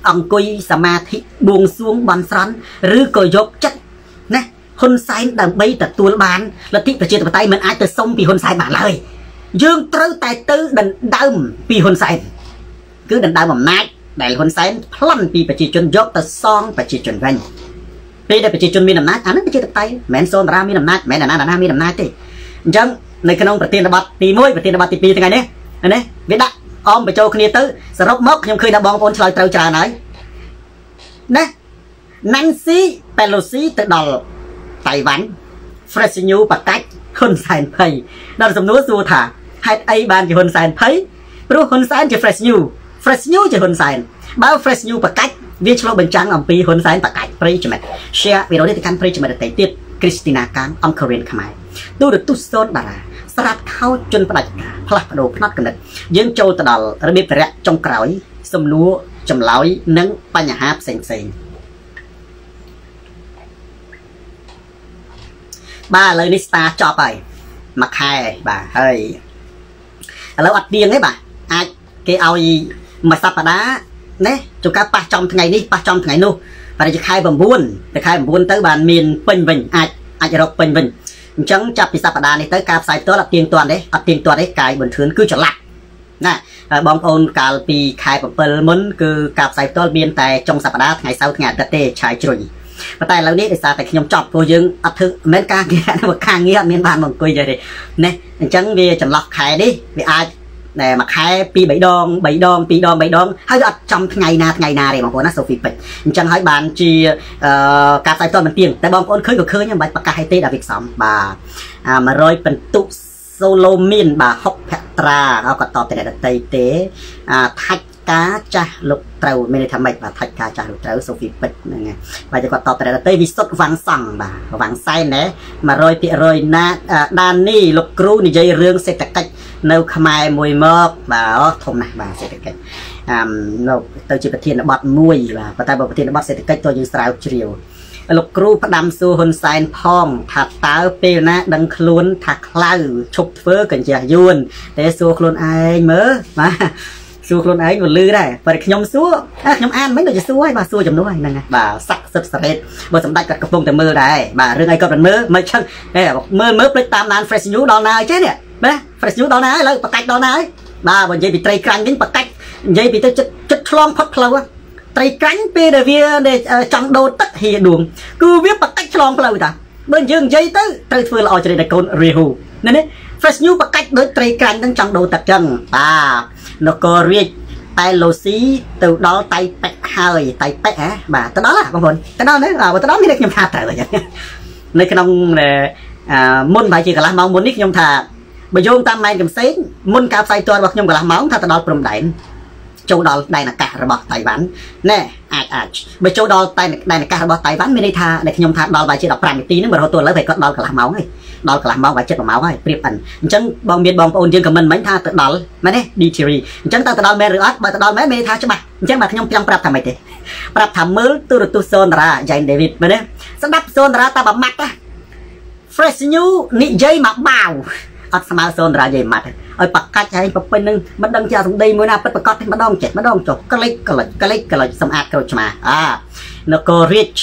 អង្គុយសមាធិបួងសួងបន់ស្រន់ឬក៏យកចិត្តណាហ៊ុនសែនដើម្បីទទួលបានលទ្ធិប្រជាធិបតេយ្យមិនអាចទៅសុំពីហ៊ុនសែនបានឡើយ យើងត្រូវតែទៅដណ្ដើមពីហ៊ុនសែនគឺដណ្ដើមអំណាចដែលហ៊ុនសែនប្លន់ពីប្រជាជនយកទៅសងប្រជាជនវិញពេលដែលប្រជាជនមានអំណាចអានឹងប្រជាធិបតេយ្យមិនមែនសូនតារាមានអំណាចមិនមែនអាណាណាមានអំណាចទេអញ្ចឹងនៅក្នុងប្រធានបទទី1ប្រធានបទទី2ថ្ងៃនេះណាវាដាក់អមបញ្ចូលគ្នាទៅសរុបមកខ្ញុំឃើញថាបងប្អូនឆ្លើយត្រូវច្រើនហើយណា Nancy Pelosi ទៅដល់តៃវ៉ាន់ Fresh New បកាច់ហ៊ុនសែនភ័យដល់សំណួរសួរថា ហេតុអីបានជាហ៊ុនសែនភ័យព្រោះហ៊ុនសែនជា Fresh New Fresh New ជាហ៊ុនសែនបើ Fresh New បកាច់វាឆ្លុះបញ្ចាំងអំពីហ៊ុនសែនបកាច់ប្រិយមិត្ត share វីដេអូនេះទៅកាន់ប្រិយមិត្តដទៃទៀតគ្រីស្ទីណាកាងអង្គរៀនខ្មែរទូរទស្សន៍សូនតារាស្រាប់ខោជន់ផ្ដាច់ការផ្លាស់ប្ដូរផ្នត់គណិត យើងចូលទៅដល់របៀបតរៈចុងក្រោយ សំណួរចម្លើយនិងបញ្ហាផ្សេងផ្សេងបាទឥឡូវនេះ star ចប់ហើយមួយខែបាទហើយ ឥឡូវអត់ទៀងទេបាទអាចគេឲ្យមួយសប្តាហ៍ណាជួនកាលប៉ះចំថ្ងៃនេះប៉ះចំថ្ងៃនោះបើជាខែ9ទៅខែ9ទៅបានមានពេញវិញអាចអាចរកពេញវិញអញ្ចឹងចាប់ពីសប្តាហ៍នេះទៅការផ្សាយផ្ទាល់អត់ទៀងទាត់ទេអត់ទៀងទាត់ទេកាយប៊ុនធឿនគឺច្រឡាក់ណាបងប្អូនកាលពីខែ7មុនគឺការផ្សាយផ្ទាល់មានតែចុងសប្តាហ៍ថ្ងៃសៅរ៍ថ្ងៃអាទិត្យទេឆាយជ្រុញ ប៉ុន្តែឥឡូវនេះដោយសារតែខ្ញុំចប់ព្រោះយើងអត់ធ្វើមិនមែនការងារនៅខាងងារអត់មានបានមកអង្គុយទេណាអញ្ចឹងវាចន្លោះខែនេះវាអាចតែមួយខែពីរ3ដង3ដង2ដង3ដងហើយអត់ចំថ្ងៃណាថ្ងៃណាទេបងប្អូនណាសូហ្វីពេជ្រអញ្ចឹងហើយបានជាការផ្សាយផ្ទាល់មិនទៀងតែបងប្អូនឃើញក៏ឃើញមិនបាច់ប្រកាសឲ្យទេដល់វិក្សំបាទ100បន្ទុកសូឡូមានបាទហុកភត្រាក៏តបទៅអ្នកដតីទេថាច់ ការចាស់លោកត្រូវមានន័យថាម៉េចបាទថាច់ការចាស់លោកត្រូវសូហ្វីពេជ្រហ្នឹងហើយបាទគាត់តបទៅទៅវិសុទ្ធវាំងសង់បាទវាំងសែនណែ100%ណាដាននេះលោកគ្រូនិយាយរឿងសេដ្ឋកិច្ចនៅខ្មែរមួយមកបាទធំណាស់បាទសេដ្ឋកិច្ចអឺនៅទៅជាប្រធានបទមួយបាទប៉ុន្តែបើប្រធានបទសេដ្ឋកិច្ចទៅយើងស្រាវជ្រាវលោកគ្រូផ្ដាំសួរហ៊ុនសែនផងថាតើពេលណាដឹងខ្លួនថាខ្លៅឈប់ធ្វើកញ្ជះយួនតែសួរខ្លួនឯងមើលបាទ សួរខ្លួនឯងក៏លឺដែរបើខ្ញុំសួរខ្ញុំអានមិនដូចជាសួរហើយបាទសួរចំនួនហ្នឹងបាទស័កសិទ្ធសរេតបើសម្ដេចគាត់កំពុងតែមើលដែរបាទរឿងអីគាត់មិនមើលមិនឆឹងមើលមើលភ្លេចតាមដាន Fresh News ដល់ណាអីចេះនេះណា Fresh News ដល់ណាហើយឥឡូវបកាច់ដល់ណាហើយបាទបើនិយាយពីត្រីក្រាញ់វិញបកាច់និយាយពីទៅចិត្តចិត្តឆ្លងផុតផ្លូវត្រីក្រាញ់ពេលដែលវាចង់ដូរទឹកហៀដួងគឺវាបកាច់ឆ្លងផ្លូវតាបើយើងនិយាយទៅត្រូវធ្វើល្អជ្រេតឲ្យកូនរាហូណានេះ Fresh News បកាច់ដូចត្រីក្រាញ់នឹងចង់ដូរទឹកចឹងបាទ នគររាជតែឡូស៊ីទៅដល់តៃប៉ែកហើយតៃប៉ែកហ៎បាទទៅដល់ហ៎បងប្អូនទៅដល់ហ្នឹងបើទៅដល់នេះខ្ញុំថាត្រូវអញ្ចឹងនៅក្នុងមុនប្រហែលជាកន្លះម៉ោងមុននេះខ្ញុំថាបើយោងតាមម៉ែនកំសែងមុនការផ្សាយទាត់របស់ខ្ញុំកន្លះម៉ោងថាទៅដល់ព្រំដែនចូលដល់ដែនអាកាសរបស់តៃវ៉ាន់ណែអាចអាចបើចូលដល់ដែនដែនអាកាសរបស់តៃវ៉ាន់មានន័យថាដែលខ្ញុំថាដល់វាជា15នាទីហ្នឹងបើរហូតដល់ឥឡូវវាគាត់ដល់កន្លះម៉ោងហើយ ដល់កន្លះម៉ោងវាចិត្ត1ម៉ោងហើយប្រៀបអិនអញ្ចឹងបងមានបងប្អូនយើងខមមិនមិញថាទៅដល់មែនទេ DTR អញ្ចឹងតើទៅដល់មែនឬអត់បើទៅដល់មែនមានថាច្បាស់អញ្ចឹងបាទខ្ញុំចង់ប្រាប់ថាម៉េចទេប្រាប់ថាមើលទូរទស្សន៍សូនតារាយ៉ៃដេវីតមែនទេស្ដាប់សូនតារាតែមួយម៉ាត់ណា Fresh New និយាយមកបាវអត់ស្មើសូនតារានិយាយម៉ាត់ឲ្យបកាច់ហើយប្រពេញនឹងមិនដឹងជាសំដីមួយណាពិតប្រកបទេម្ដងចេះម្ដងចុះក្លេចក្លេចក្លេចក្លេចសម្អាតក្រូចឆ្មាអានគររាជ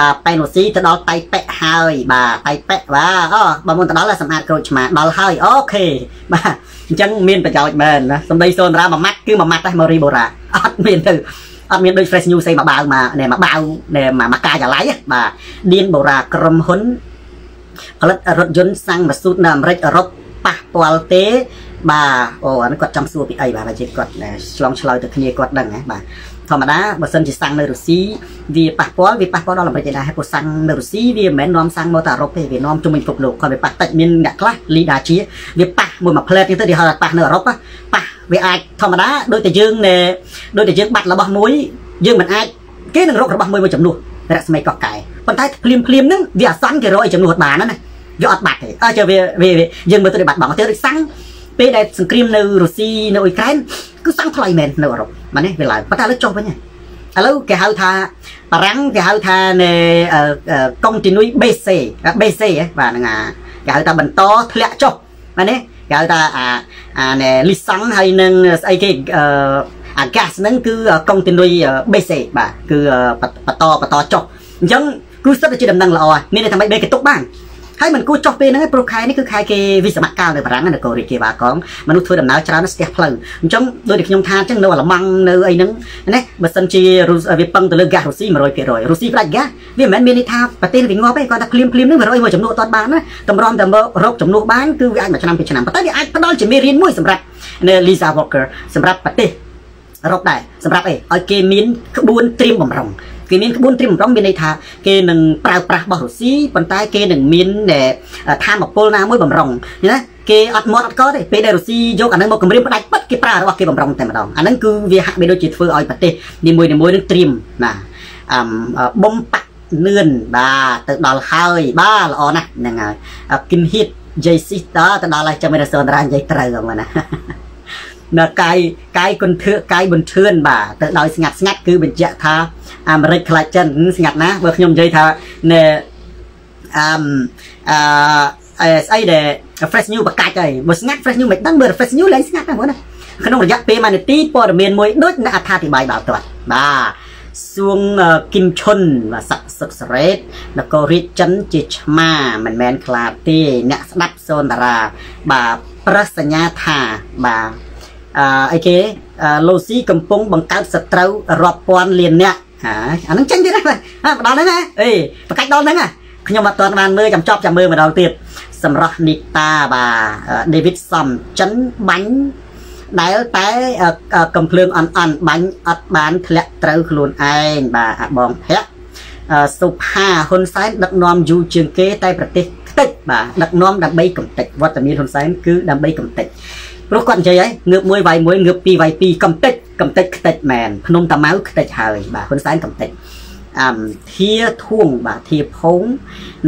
បាទប៉ែនស៊ីទៅដល់តៃប៉ែហើយបាទតៃប៉ែបាទអូបើមុនទៅដល់សម្អាតក្រូចឆ្មាដល់ហើយអូខេបាទអញ្ចឹងមានប្រយោជន៍មែនណាសំដីសូនតារាមួយម៉ាត់គឺមួយម៉ាត់ដែរមករីបូរ៉ាអត់មានទៅអត់មានដូច fresh news ស្អីមកបាវមកនេះមកបាវនេះមកកាយឡៃបាទឌៀនបូរ៉ាក្រុមហ៊ុនផលិតរថយន្តសាំងម៉ាស៊ូតនៅអាមេរិកអឺរ៉ុបប៉ះពាល់ទេបាទអូអានេះគាត់ចង់សួរពីអីបាទជាគាត់ឆ្លងឆ្លើយទៅគ្នាគាត់ដឹងណាបាទ ធម្មតាបើសិនជាសាំងនៅរុស្ស៊ីវាប៉ះពាល់វាប៉ះពាល់ដល់អាមេរិកដែរហើយព្រោះសាំងនៅរុស្ស៊ីវាមិនមែននាំសាំងមកតែអឺរ៉ុបទេវានាំជុំវិញពិភពលោកគាត់វាប៉ះតិចមានអ្នកខ្លះលីដាជាវាប៉ះមួយមួយផ្លែតនេះទៅគេហៅថាប៉ះនៅអឺរ៉ុបប៉ះវាអាចធម្មតាដូចតែយើងដូចតែយើងបាត់របស់មួយយើងមិនអាចគេនឹងរករបស់មួយមួយចំនួនរស្មីកោះកែប៉ុន្តែភ្លាមភ្លាមហ្នឹងវាអសន្នគេរកឲ្យចំនួនបានណាយកអត់បាត់ទេអើជើវាវាយើងមើលទៅបាត់បងទៅដូចសាំងពេលដែលសង្គ្រាមនៅរុស្ស៊ីនៅអ៊ុយក្រែន គឺសាំងថ្លៃមែននៅអឺរ៉ុបបាទនេះវាឡើងប៉ុន្តែឥឡូវចុះវិញឥឡូវគេហៅថាបារាំងគេហៅថានៃកុងទីនុយ BC BC បាទហ្នឹងគេហៅថាបន្តធ្លាក់ចុះបាទនេះគេហៅថាអាអានៃលីសង់ហើយនឹងស្អីគេអាកាសហ្នឹងគឺកុងទីនុយ BC បាទគឺបន្តបន្តចុះអញ្ចឹងគឺសិតតែជាដំណឹងល្អមានន័យថាមិនបីគេទុកបាន ហើយមិនគួរចុះពេលហ្នឹងព្រោះខែនេះគឺខែគេវិសមកាលនៅបារាំងនគររាជគេវ៉ាកងមនុស្សធ្វើដំណើរច្រើនស្ទះផ្លូវអញ្ចឹងដូចដែលខ្ញុំថាអញ្ចឹងនៅអាល្លឺម៉ង់នៅអីហ្នឹងណាបើសិនជាវាពឹងទៅលើហ្គាសរុស្ស៊ី100%រុស្ស៊ីផ្ដាច់ហ្គាសវាមិនមែនមានន័យថាប្រទេសវាងាប់ទេគាត់ថាភ្លាមភ្លាមហ្នឹងវារយមួយចំនួនអត់បានណាតម្រាំតែរកចំនួនបានគឺវាអាចមួយឆ្នាំពីរឆ្នាំប៉ុន្តែវាអាចផ្ដល់ជាមេរៀនមួយសម្រាប់ Lisa Walker សម្រាប់ប្រទេសអឺរ៉ុបដែរសម្រាប់អីឲ្យគេមានក្បួនត្រៀមបំរុង គេមានក្បួនត្រៀមបំរុងមានន័យថាគេនឹងប្រើប្រាស់របស់រុស្ស៊ីប៉ុន្តែគេនឹងមានធម្មពលណាមួយបំរុងណាគេអត់មាត់អត់កទេពេលដែលរុស្ស៊ីយកអានឹងមកគម្រាមផ្ដាច់ប៉ិតគេប្រើរបស់គេបំរុងតែម្ដងអានឹងគឺវាហាក់បីដូចជាធ្វើឲ្យប្រទេសនីមួយៗនឹងត្រៀមណាអឹមបំបាក់នឿនបាទទៅដល់ហើយបាទល្អណាស់ហ្នឹងហើយគិនហ៊ីតយេស៊ីតាទៅដល់ហើយចាំមានសន្តារានិយាយត្រូវហ្មងណា នៅកាយកាយគុនធឿកាយបន្ទឿនបាទទៅដោយស្ងាត់ស្ងាត់គឺបញ្ជាក់ថាអាមេរិកខ្លាចចិនស្ងាត់ណាបើខ្ញុំនិយាយថានៅអឺអឺស្អីដែល fresh news បកាច់ហើយបើស្ងាត់ fresh news មិនដឹងមើល fresh news លែងស្ងាត់ណាបងណាក្នុងរយៈពេលមួយនាទីព័ត៌មានមួយដូចអ្នកអត្ថាធិប្បាយបើទាត់បាទសួងគីមឈុនបាទស័កសឹកសរ៉េតនគររាជចិនជាឆ្មាមិនមែនខ្លាទេអ្នកស្ដាប់សូនតារាបាទប្រសញ្ញាថាបាទ អឺអីគេឡូស៊ីកំពុងបង្កើតសត្រូវរាប់ពាន់លានអ្នកហាអានឹងចេញទៀតណាបដល់ហ្នឹងណាអេបកាច់ដល់ហ្នឹងណាខ្ញុំអត់ទាន់បានមើលចាំចប់ចាំមើលម្ដងទៀតសម្រាប់នីតាបាទដេវីតសំចិនបាញ់ដែលតែកំភ្លើងអន់អន់បាញ់អត់បានធ្លាក់ត្រូវខ្លួនឯងបាទអាបងភ័ក្រសុផាហ៊ុនសែនដឹកនាំយូរជាងគេតែប្រទេសខ្ទេចបាទដឹកនាំដើម្បីកំទេចវត្តមានហ៊ុនសែនគឺដើម្បីកំទេច ព្រោះគាត់និយាយហើយងើបមួយវាយមួយងើបពីរវាយពីរកំតិចកំតិចខ្ទេចមែនភ្នំតាម៉ៅខ្ទេចហើយបាទហ៊ុនសែនកំតិចអមធាធួងបាទធាភង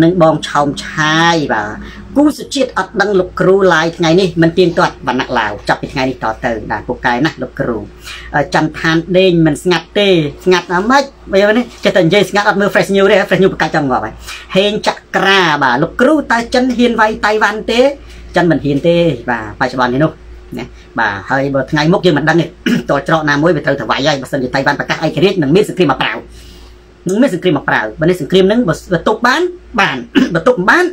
និងបងឆោមឆាយបាទគូសុជាតិអត់ដឹងលោកគ្រូឡាយថ្ងៃនេះមិនទៀងទាត់វណ្ណៈឡាវចាប់ពីថ្ងៃនេះតទៅបាទពូកែណាលោកគ្រូចន្ទឋានដេងមិនស្ងាត់ទេស្ងាត់អាម៉េចបើនេះចេះតែនិយាយស្ងាត់អត់មើល fresh news ទេ fresh news ប្រកាច់ចង់ងាប់ហើយហេងចក្រាបាទលោកគ្រូតើចិនហ៊ានវាយតៃវ៉ាន់ទេចិនមិនហ៊ានទេបាទបច្ចុប្បន្ននេះនោះ ណាបាទហើយបើថ្ងៃមុខយើងមិនដឹងទេតច្រកណាមួយវាត្រូវទៅវាយហើយបើសិនជាតៃវ៉ាន់ប្រកាសឯករាជ្យនឹងមានសង្គ្រាមមកប្រាវនឹងមានសង្គ្រាមមកប្រាវបើនេះសង្គ្រាមនឹងបើទប់បានបានបើទប់មិនបាន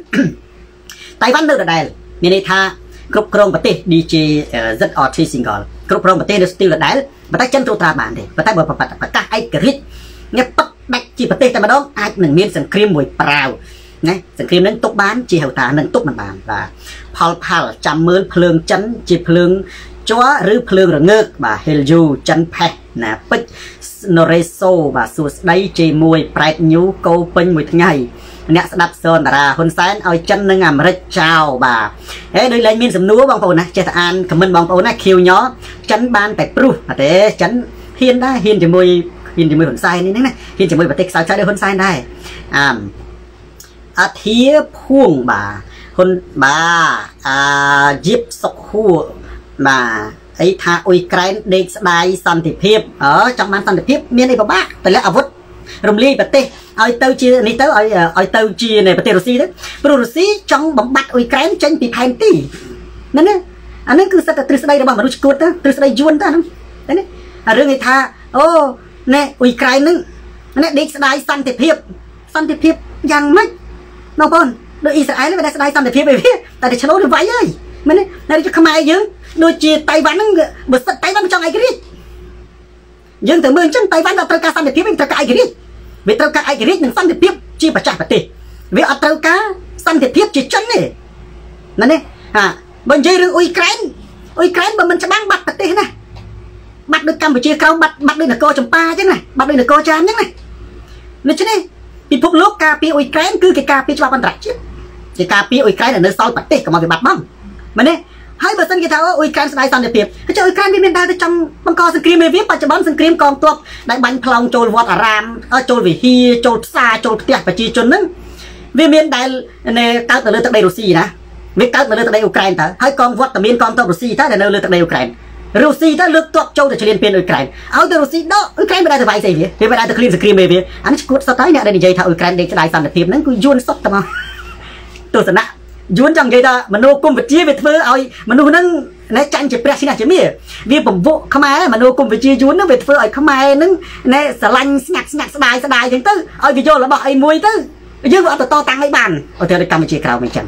តៃវ៉ាន់នៅដដែលមានន័យថាគ្រប់គ្រងប្រទេស DJ ZRT single គ្រប់គ្រងប្រទេសនៅស្ទីលដដែលប៉ុន្តែចិនត្រួតត្រាបានទេប៉ុន្តែបើប្រកាសឯករាជ្យញ៉ាំប៉ឹកដាច់ជាប្រទេសតែម្ដងអាចនឹងមានសង្គ្រាមមួយប្រាវ ណាសង្គ្រាមនឹងទុកបានជាហៅថានឹងទុកមិនបានបាទផលផលចាំមើលភ្លើងចិនជាភ្លើងជ័រឬភ្លើងរងើកបាទហេលយូចិនផេះណាពេជ្រណូរេសូបាទសួស្ដី J1 ប្រែតញូកោពេញមួយថ្ងៃអ្នកស្ដាប់សូនតារាហ៊ុនសែនឲ្យចិននិងអាមេរិកចោលបាទហើយដូចលែងមានសំណួរបងប្អូនណាចេះតែអានខមមិនបងប្អូនណាខៀវញចិនបានតែព្រុសអត់ទេចិនហ៊ានដែរហ៊ានជាមួយហ៊ានជាមួយហ៊ុនសែននេះណាហ៊ានជាមួយប្រទេសខ្សោយខ្សោយដូចហ៊ុនសែនដែរអា អធាភួងបាទហ៊ុនបាទអាយៀបសុកហួរបាទអីថាអ៊ុយក្រែនដេកស្ដាយសន្តិភាពអើចង់បានសន្តិភាពមានអីពិបាកទម្លាក់អាវុធរំលាយប្រទេសឲ្យទៅជានេះទៅឲ្យឲ្យទៅជានៃប្រទេសរុស្ស៊ីទៅព្រោះរុស្ស៊ីចង់បំបត្តិអ៊ុយក្រែនចេញពីផែនទីណាណាអានេះគឺសិតតែទ្រឹស្ដីរបស់មនុស្សឈួតទៅទ្រឹស្ដីយួនទៅហ្នឹងណាអារឿងនេះថាអូណែអ៊ុយក្រែនហ្នឹងណែដេកស្ដាយសន្តិភាពសន្តិភាពយ៉ាងម៉េច បងប្អូនដូចអ៊ីស្រាអែលមិនដែលស្ដាយសន្តិភាពឯវាតែតែឆ្លូតវាយហើយមែនទេតែខ្មែរយើងដូចជាតៃវ៉ាន់ហ្នឹងបើសិនតៃវ៉ាន់ចង់ឯករាជ្យយើងទៅមើលអញ្ចឹងតៃវ៉ាន់ដល់ត្រូវការសន្តិភាពវាត្រូវការឯករាជ្យវាត្រូវការឯករាជ្យនិងសន្តិភាពជាម្ចាស់ប្រទេសវាអត់ត្រូវការសន្តិភាពជាចិនទេណានេះហាបើនិយាយរឿងអ៊ុយក្រែនអ៊ុយក្រែនបើមិនច្បាំងបាត់ប្រទេសណាបាត់ដូចកម្ពុជាក្រោមបាត់បាត់ដូចនគរចម្ប៉ាអញ្ចឹងណាបាត់ដូចនគរចាមអញ្ចឹងណាដូច្នេះ ពិភពលោកការពារអ៊ុយក្រែនគឺគេការពារច្បាប់អន្តរជាតិគេការពារអ៊ុយក្រែននៅសល់ប្រទេសកុំឲ្យវាបាត់បង់មែនទេហើយបើសិនគេថាអ៊ុយក្រែនស្ដាយសន្តិភាពចុះអ៊ុយក្រែនវាមានដើរទៅចង់បង្កសង្គ្រាមវាបច្ចុប្បន្នសង្គ្រាមកងទ័ពដែលបាញ់ផ្លោងចូលវត្តអារាមចូលវិហារចូលផ្សារចូលផ្ទះប្រជាជនហ្នឹងវាមានដែលកើតទៅលើទឹកដីរុស្ស៊ីណាវាកើតនៅលើទឹកដីអ៊ុក្រែនតើហើយកងវត្តមានកងទ័ពរុស្ស៊ីតើដែលនៅលើទឹកដីអ៊ុក្រែន រុស្ស៊ីទៅលើកទ័ពចូលទៅឈ្លានពានអ៊ុយក្រែនឲ្យទៅរុស្ស៊ីដកអ៊ុយក្រែនមិនដែលទៅវាយស្អីវាវាមិនដែលទៅឃ្លានសង្គ្រាមវាអានេះឈួតសុទ្ធហើយអ្នកដែលនិយាយថាអ៊ុយក្រែនដេកស្ដាយសន្តិភាពហ្នឹងគឺយួនសុទ្ធតែមកទស្សនៈយួនចង់និយាយថាមនោគមវិជ្ជាវាធ្វើឲ្យមនុស្សហ្នឹងណែចាញ់ជាព្រះឈ្នះជាមាវាពំវក់ខ្មែរមនោគមវិជ្ជាយួនហ្នឹងវាធ្វើឲ្យខ្មែរហ្នឹងណែស្រឡាញ់ស្ងាត់ស្ងាត់ស្ដាយស្ដាយអញ្ចឹងទៅឲ្យគេយករបស់អីមួយទៅយើងក៏អត់ទៅតតាំងឲ្យបានឧទាហរណ៍កម្ពុជាក្រៅមិនអញ្ចឹង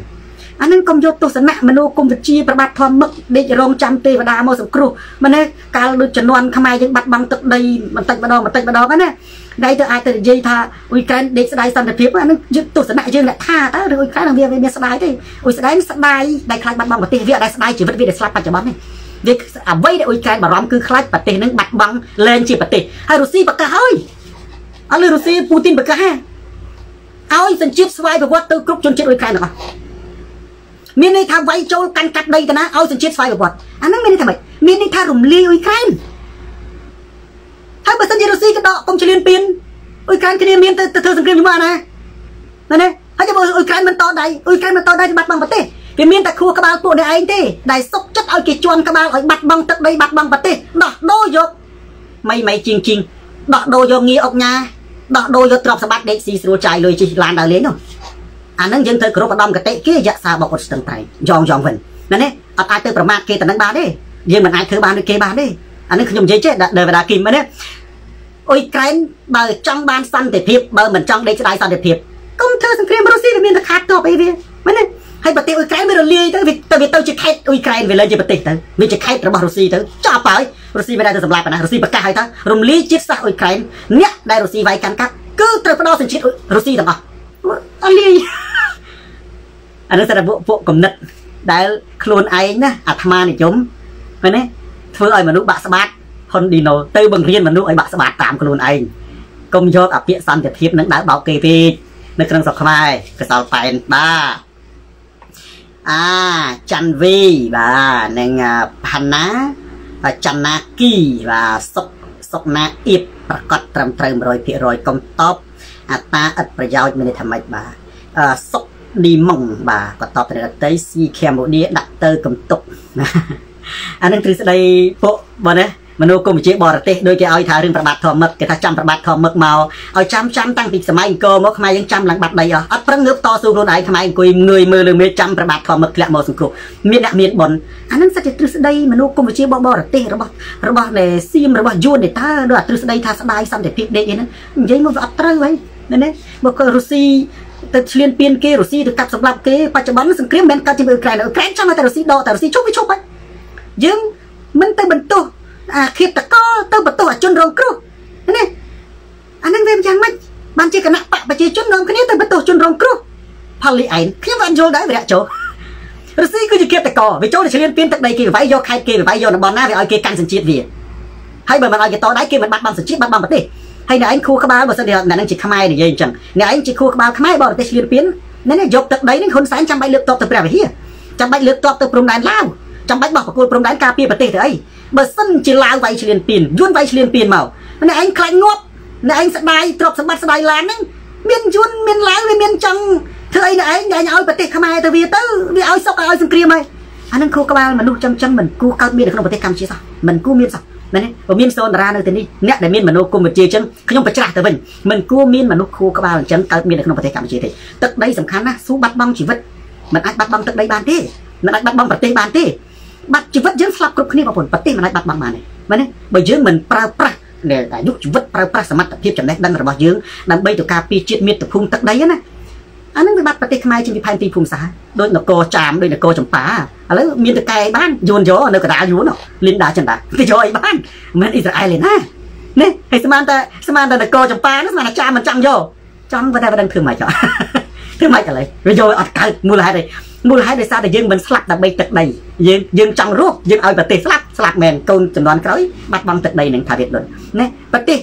អានឹងកុំយកទស្សនៈមនោគមវិជ្ជាប្របាទធម្មឹកដេករងចាំទេវតាមកសង្គ្រោះមិនទេកាលដូចជំនាន់ខ្មែរយើងបាត់បង់ទឹកដីបន្តិចម្ដងបន្តិចម្ដងណាដៃទៅអាចទៅនិយាយថាអ៊ុយក្រែនដេកស្ដាយសន្តិភាពអានឹងយើងទស្សនៈយើងអ្នកថាតើឬអ៊ុយក្រែននឹងវាមានស្ដាយទេអ៊ុយស្ដាយស្ដាយដែលខ្លាចបាត់បង់ប្រទេសវាអត់ដែលស្ដាយជីវិតវាដែលស្លាប់បច្ចុប្បន្ននេះវាអ្វីដែលអ៊ុយក្រែនបារម្ភគឺខ្លាចប្រទេសនឹងបាត់បង់លែងជាប្រទេសហើយរុស្ស៊ីប្រកាសហើយអត់លើរុស្ស៊ីពូទីនប្រកាសឲ្យសញ្ជាតិស្វ័យប្រវត្តិទៅគ្រប់ជនជាតិអ៊ុយក្រែនទាំងអស់ មានន័យថាវាយចូលកាន់កាត់ដីទៅណាឲ្យសញ្ជាតិស្វ័យប្រវត្តិអាហ្នឹងមានន័យថាម៉េចមានន័យថារំលាយអ៊ុយក្រែនហើយបើសិនជារុស្ស៊ីក៏ដកកុំឆ្លៀនពៀនអ៊ុយក្រែនគ្នាមានទៅធ្វើសង្គ្រាមជាមួយណាណាណាហើយបើអ៊ុយក្រែនមិនតដៃអ៊ុយក្រែនមិនតដៃបាត់បង់ប្រទេសវាមានតែខួរក្បាលពួកអ្នកឯងទេដែលសុកចិត្តឲ្យគេជន់ក្បាលឲ្យបាត់បង់ទឹកដីបាត់បង់ប្រទេសដោះដូរយកមីមីជីងជីងដោះដូរយកងារអុកញ៉ាដោះដូរយកទ្រព្យសម្បត្តិដេកស៊ីស្រួលចាយលុយជិះឡានដើរលេងនោះ អានឹងយើងត្រូវគោរពឧត្តមកតិគេយៈសាបកុតស្ទឹងត្រែងយ៉ងយ៉ងវិញណានេះអត់អាចទៅប្រមាថគេតែនឹងបានទេយើងមិនអាចធ្វើបានដូចគេបានទេអានេះខ្ញុំនិយាយចេះដើរវេដាគីមណាអ៊ុយក្រែនបើចង់បានសន្តិភាពបើមិនចង់ដេកស្ដាយសន្តិភាពកុំធ្វើសង្គ្រាមរុស្ស៊ីវាមានតែខាតតបអីវាមែនទេហើយប្រទេសអ៊ុយក្រែនវារលាយទៅវាទៅវាទៅជាខេត្តអ៊ុយក្រែនវាលើជាប្រទេសទៅវាជាខេត្តរបស់រុស្ស៊ីទៅចាប់ហើយរុស្ស៊ីមិនដែលទៅសម្លាប់ណារុស្ស៊ីប្រកាសឲ្យថារំលាយជាតិសាសន៍អ៊ុយក្រែនអ្នកដែលរុស្ស៊ីវាយកាន់កាប់គឺត្រូវផ្ដោតសញ្ជាតិរុស្ស៊ីទាំងអស់អត់លាយ អានេះតែពួកពួកគំនិតដែលខ្លួនឯងណាអាត្មានិយមឃើញទេធ្វើឲ្យមនុស្សបាក់ស្បាតហ៊ុនឌីណូទៅបង្រៀនមនុស្សឲ្យបាក់ស្បាតតាមខ្លួនឯងកុំយកអាពាកសន្តិភាពនឹងដើរបោកគេពេកនៅក្នុងស្រុកខ្មែរកសលប៉ែនបាទអាច័ន្ទវីបាទនិងផាណាចន្ទនាគីបាទសុកសុកណាអៀបប្រកាសត្រឹមត្រូវ100%កុំតបអត្តាឥតប្រយោជន៍មានន័យថាម៉េចបាទអឺសុក ឌីម៉ុងបាទក៏តបទៅរតីស៊ីខេម៉ូឌីដាក់ទៅកំទុកអានឹងទ្រឹស្ដីពួកបងណាមនុស្សកម្ពុជាបរទេសដូចគេឲ្យថារឿងប្របាទធម្មឹកគេថាចាំប្របាទធម្មឹកមកឲ្យចាំចាំតាំងពីសម័យអង្គរមកខ្មែរយើងចាំឡើងបាត់ដីអស់អត់ប្រឹងងើបតស៊ូខ្លួនឯងខ្មែរអង្គុយងឿយមើលលើមេចាំប្របាទធម្មឹកធ្លាក់មកសង្គ្រោះមានអ្នកមានបុណ្យអានឹងសិតជាទ្រឹស្ដីមនុស្សកម្ពុជាបរទេសរបស់របស់ដែលសៀមរបស់យួនទេតើដូចអាទ្រឹស្ដីថាស្ដាយសន្តិភាពដេកអីហ្នឹងនិយាយមកវាអត់ត្រូវហើយណាបើក៏រុស្ស៊ី ទៅឆ្លៀនពៀនគេរុស្ស៊ីទៅកាប់សម្លាប់គេបច្ចុប្បន្នសង្គ្រាមមិនកើតជាមួយអ៊ុក្រែនអ៊ុក្រែនចង់ឲ្យតែរុស្ស៊ីដកតែរុស្ស៊ីជប់វាជប់ហើយយើងមិនទៅបន្ទោសអាឃាតកោទៅបន្ទោសអាជនរងគ្រោះនេះអានឹងវាយ៉ាងម៉េចបានជាគណៈបកប្រជាជននាំគ្នាទៅបន្ទោសជនរងគ្រោះផលីឯងខ្ញុំមិនយល់ដែរវិរៈចូលរុស្ស៊ីគឺជាឃាតកោវាចូលទៅឆ្លៀនពៀនទឹកដីគេវាយយកខេត្តគេវាយយកតំបន់ណាវាឲ្យគេកាន់សញ្ជាតិវាហើយបើមិនឲ្យគេតដៃគេមិនបាត់បង់សញ្ជាតិបាត់បង់ប្រទេស ហើយអ្នកឯងខួរក្បាលបើសិនជាអ្នកនឹងជាខ្មែរនិយាយអញ្ចឹងអ្នកឯងជាខួរក្បាលខ្មែរបរទេសឆ្លៀនពៀននេះយកទឹកដីនេះហ៊ុនសែនចាំបាច់លើកតបទៅព្រះវិហារចាំបាច់លើកតបទៅព្រំដែនឡាវចាំបាច់បោះប្រគល់ព្រំដែនការពារប្រទេសទៅអីបើសិនជាឡាវវាយឆ្លៀនពៀនយួនវាយឆ្លៀនពៀនមកអ្នកឯងខ្លាញ់ងាប់អ្នកឯងស្ដាយទ្រព្យសម្បត្តិស្ដាយឡានហ្នឹងមានយួនមានឡាវវាមានចង់ធ្វើអីអ្នកឯងដែលឲ្យប្រទេសខ្មែរទៅវាទៅវាឲ្យសុកឲ្យសង្គ្រាមហើយអានឹងគូក្បាលមនុស្សចឹងចឹងមិនគូកើតមាននៅក្នុងប្រទេសកម្ពុជាសោះមិនគូមានសោះ មែនទេបើមានសូនតារានៅទីនេះអ្នកដែលមានមនោគមវិជ្ជាចឹងខ្ញុំបច្រាស់ទៅវិញមិនគួរមានមនុស្សខួរក្បាលអញ្ចឹងកើតមាននៅក្នុងប្រទេសកម្ពុជាទេទឹកដីសំខាន់ណាស់ស៊ូបាត់បង់ជីវិតមិនអាចបាត់បង់ទឹកដីបានទេមិនអាចបាត់បង់ប្រទេសបានទេបាត់ជីវិតយើងស្លាប់គ្រប់គ្នាបងប្អូនប្រទេសមិនអាចបាត់បង់បានទេមែនទេបើយើងមិនប្រើប្រាស់ដែលអាយុជីវិតប្រើប្រាស់សមត្ថភាពចំណេះដឹងរបស់យើងដើម្បីទៅការពារជាតិមាតុភូមិទឹកដីណា អានឹងវាបាត់ប្រទេសខ្មែរជាងពីផែនទីភូមិសាស្ត្រដូចនគរចាមដូចនគរចម្ប៉ាឥឡូវមានតកែបានយួនយកនៅកណ្ដាលយួនលីនដាចិនដាគេយកអីបានមិនអ៊ីស្រាអែលទេណានេះហើយស្មានតែស្មានតែនគរចម្ប៉ានោះស្មានតែចាមមិនចង់យកចង់ប៉ុន្តែមិនដឹងធ្វើម៉េចធ្វើម៉េចឥឡូវវាយកអត់កើតមូលហេតុអីមូលហេតុដោយសារតែយើងមិនស្លាប់ដើម្បីទឹកដីយើងយើងចង់រស់យើងឲ្យប្រទេសស្លាប់ស្លាប់មែនកូនចំនួនក្រោយបាត់បង់ទឹកដីនឹងថាវាដុតណាប្រទេស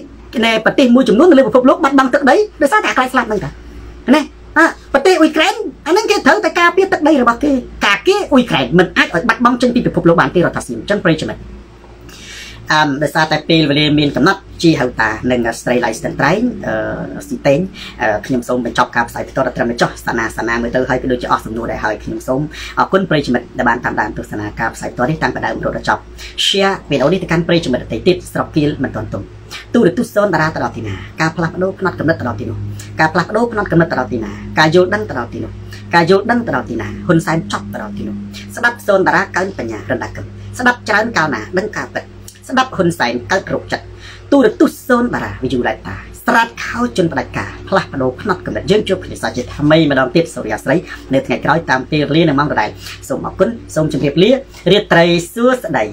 ណែប្រទេសមួយចំនួននៅលើពិភពលោកបាត់បង់ទឹកដីដោយសារតែខ្លាចស្លាប់ហ្នឹងតាណា ប្រទេសអ៊ុយក្រែនអាហ្នឹងគេត្រូវតែការពារទឹកដីរបស់គេការគេអ៊ុយក្រែនមិនអាចឲ្យបាត់បង់ចេញពីពិភពលោកបានទេរដ្ឋាភិបាលអញ្ចឹងប្រិយមិត្តអឺដោយសារតែពេលវេលាមានកំណត់ជីហៅតានិងស្ត្រី license ត្រែងអឺស៊ីតេងខ្ញុំសូមបញ្ចប់ការផ្សាយផ្ទាល់ត្រឹមនេះចុះសាណាសាណាមើលទៅហើយក៏ដូចជាអស់សំណួរដែរហើយខ្ញុំសូមអរគុណប្រិយមិត្តដែលបានតាមដានទស្សនាការផ្សាយផ្ទាល់នេះតាំងពីដើមរហូតដល់ចប់ share វីដេអូនេះទៅកាន់ប្រិយមិត្តដទៃទៀតស្របគៀលមិនទាន់ទុំ ទូរទស្សន៍សូនតារាទៅដល់ទីណាការផ្លាស់ប្ដូរផ្នត់កំណត់ទៅដល់ទីនោះការផ្លាស់ប្ដូរផ្នត់កំណត់ទៅដល់ទីណាការយល់ដឹងទៅដល់ទីនោះការយល់ដឹងទៅដល់ទីណាហ៊ុនសែនចប់ទៅដល់ទីនោះស្ដាប់សូនតារាកើនបញ្ញារណ្ដាកឹមស្ដាប់ច្រើនកាលណាដឹងការពិតស្ដាប់ហ៊ុនសែនកើតរោគចិត្តទូរទស្សន៍សូនតារាវិទ្យុឡៃតាស្រាតខោជនផ្ដាច់ការផ្លាស់ប្ដូរផ្នត់កំណត់យើងជួបគ្នាសាជាថ្មីម្ដងទៀតសូរិយាស្រីនៅថ្ងៃក្រោយតាមពេលវេលានៅម៉ោងដដែលសូមអរគុណសូមជម្រាបលារាត្រីសួស្តី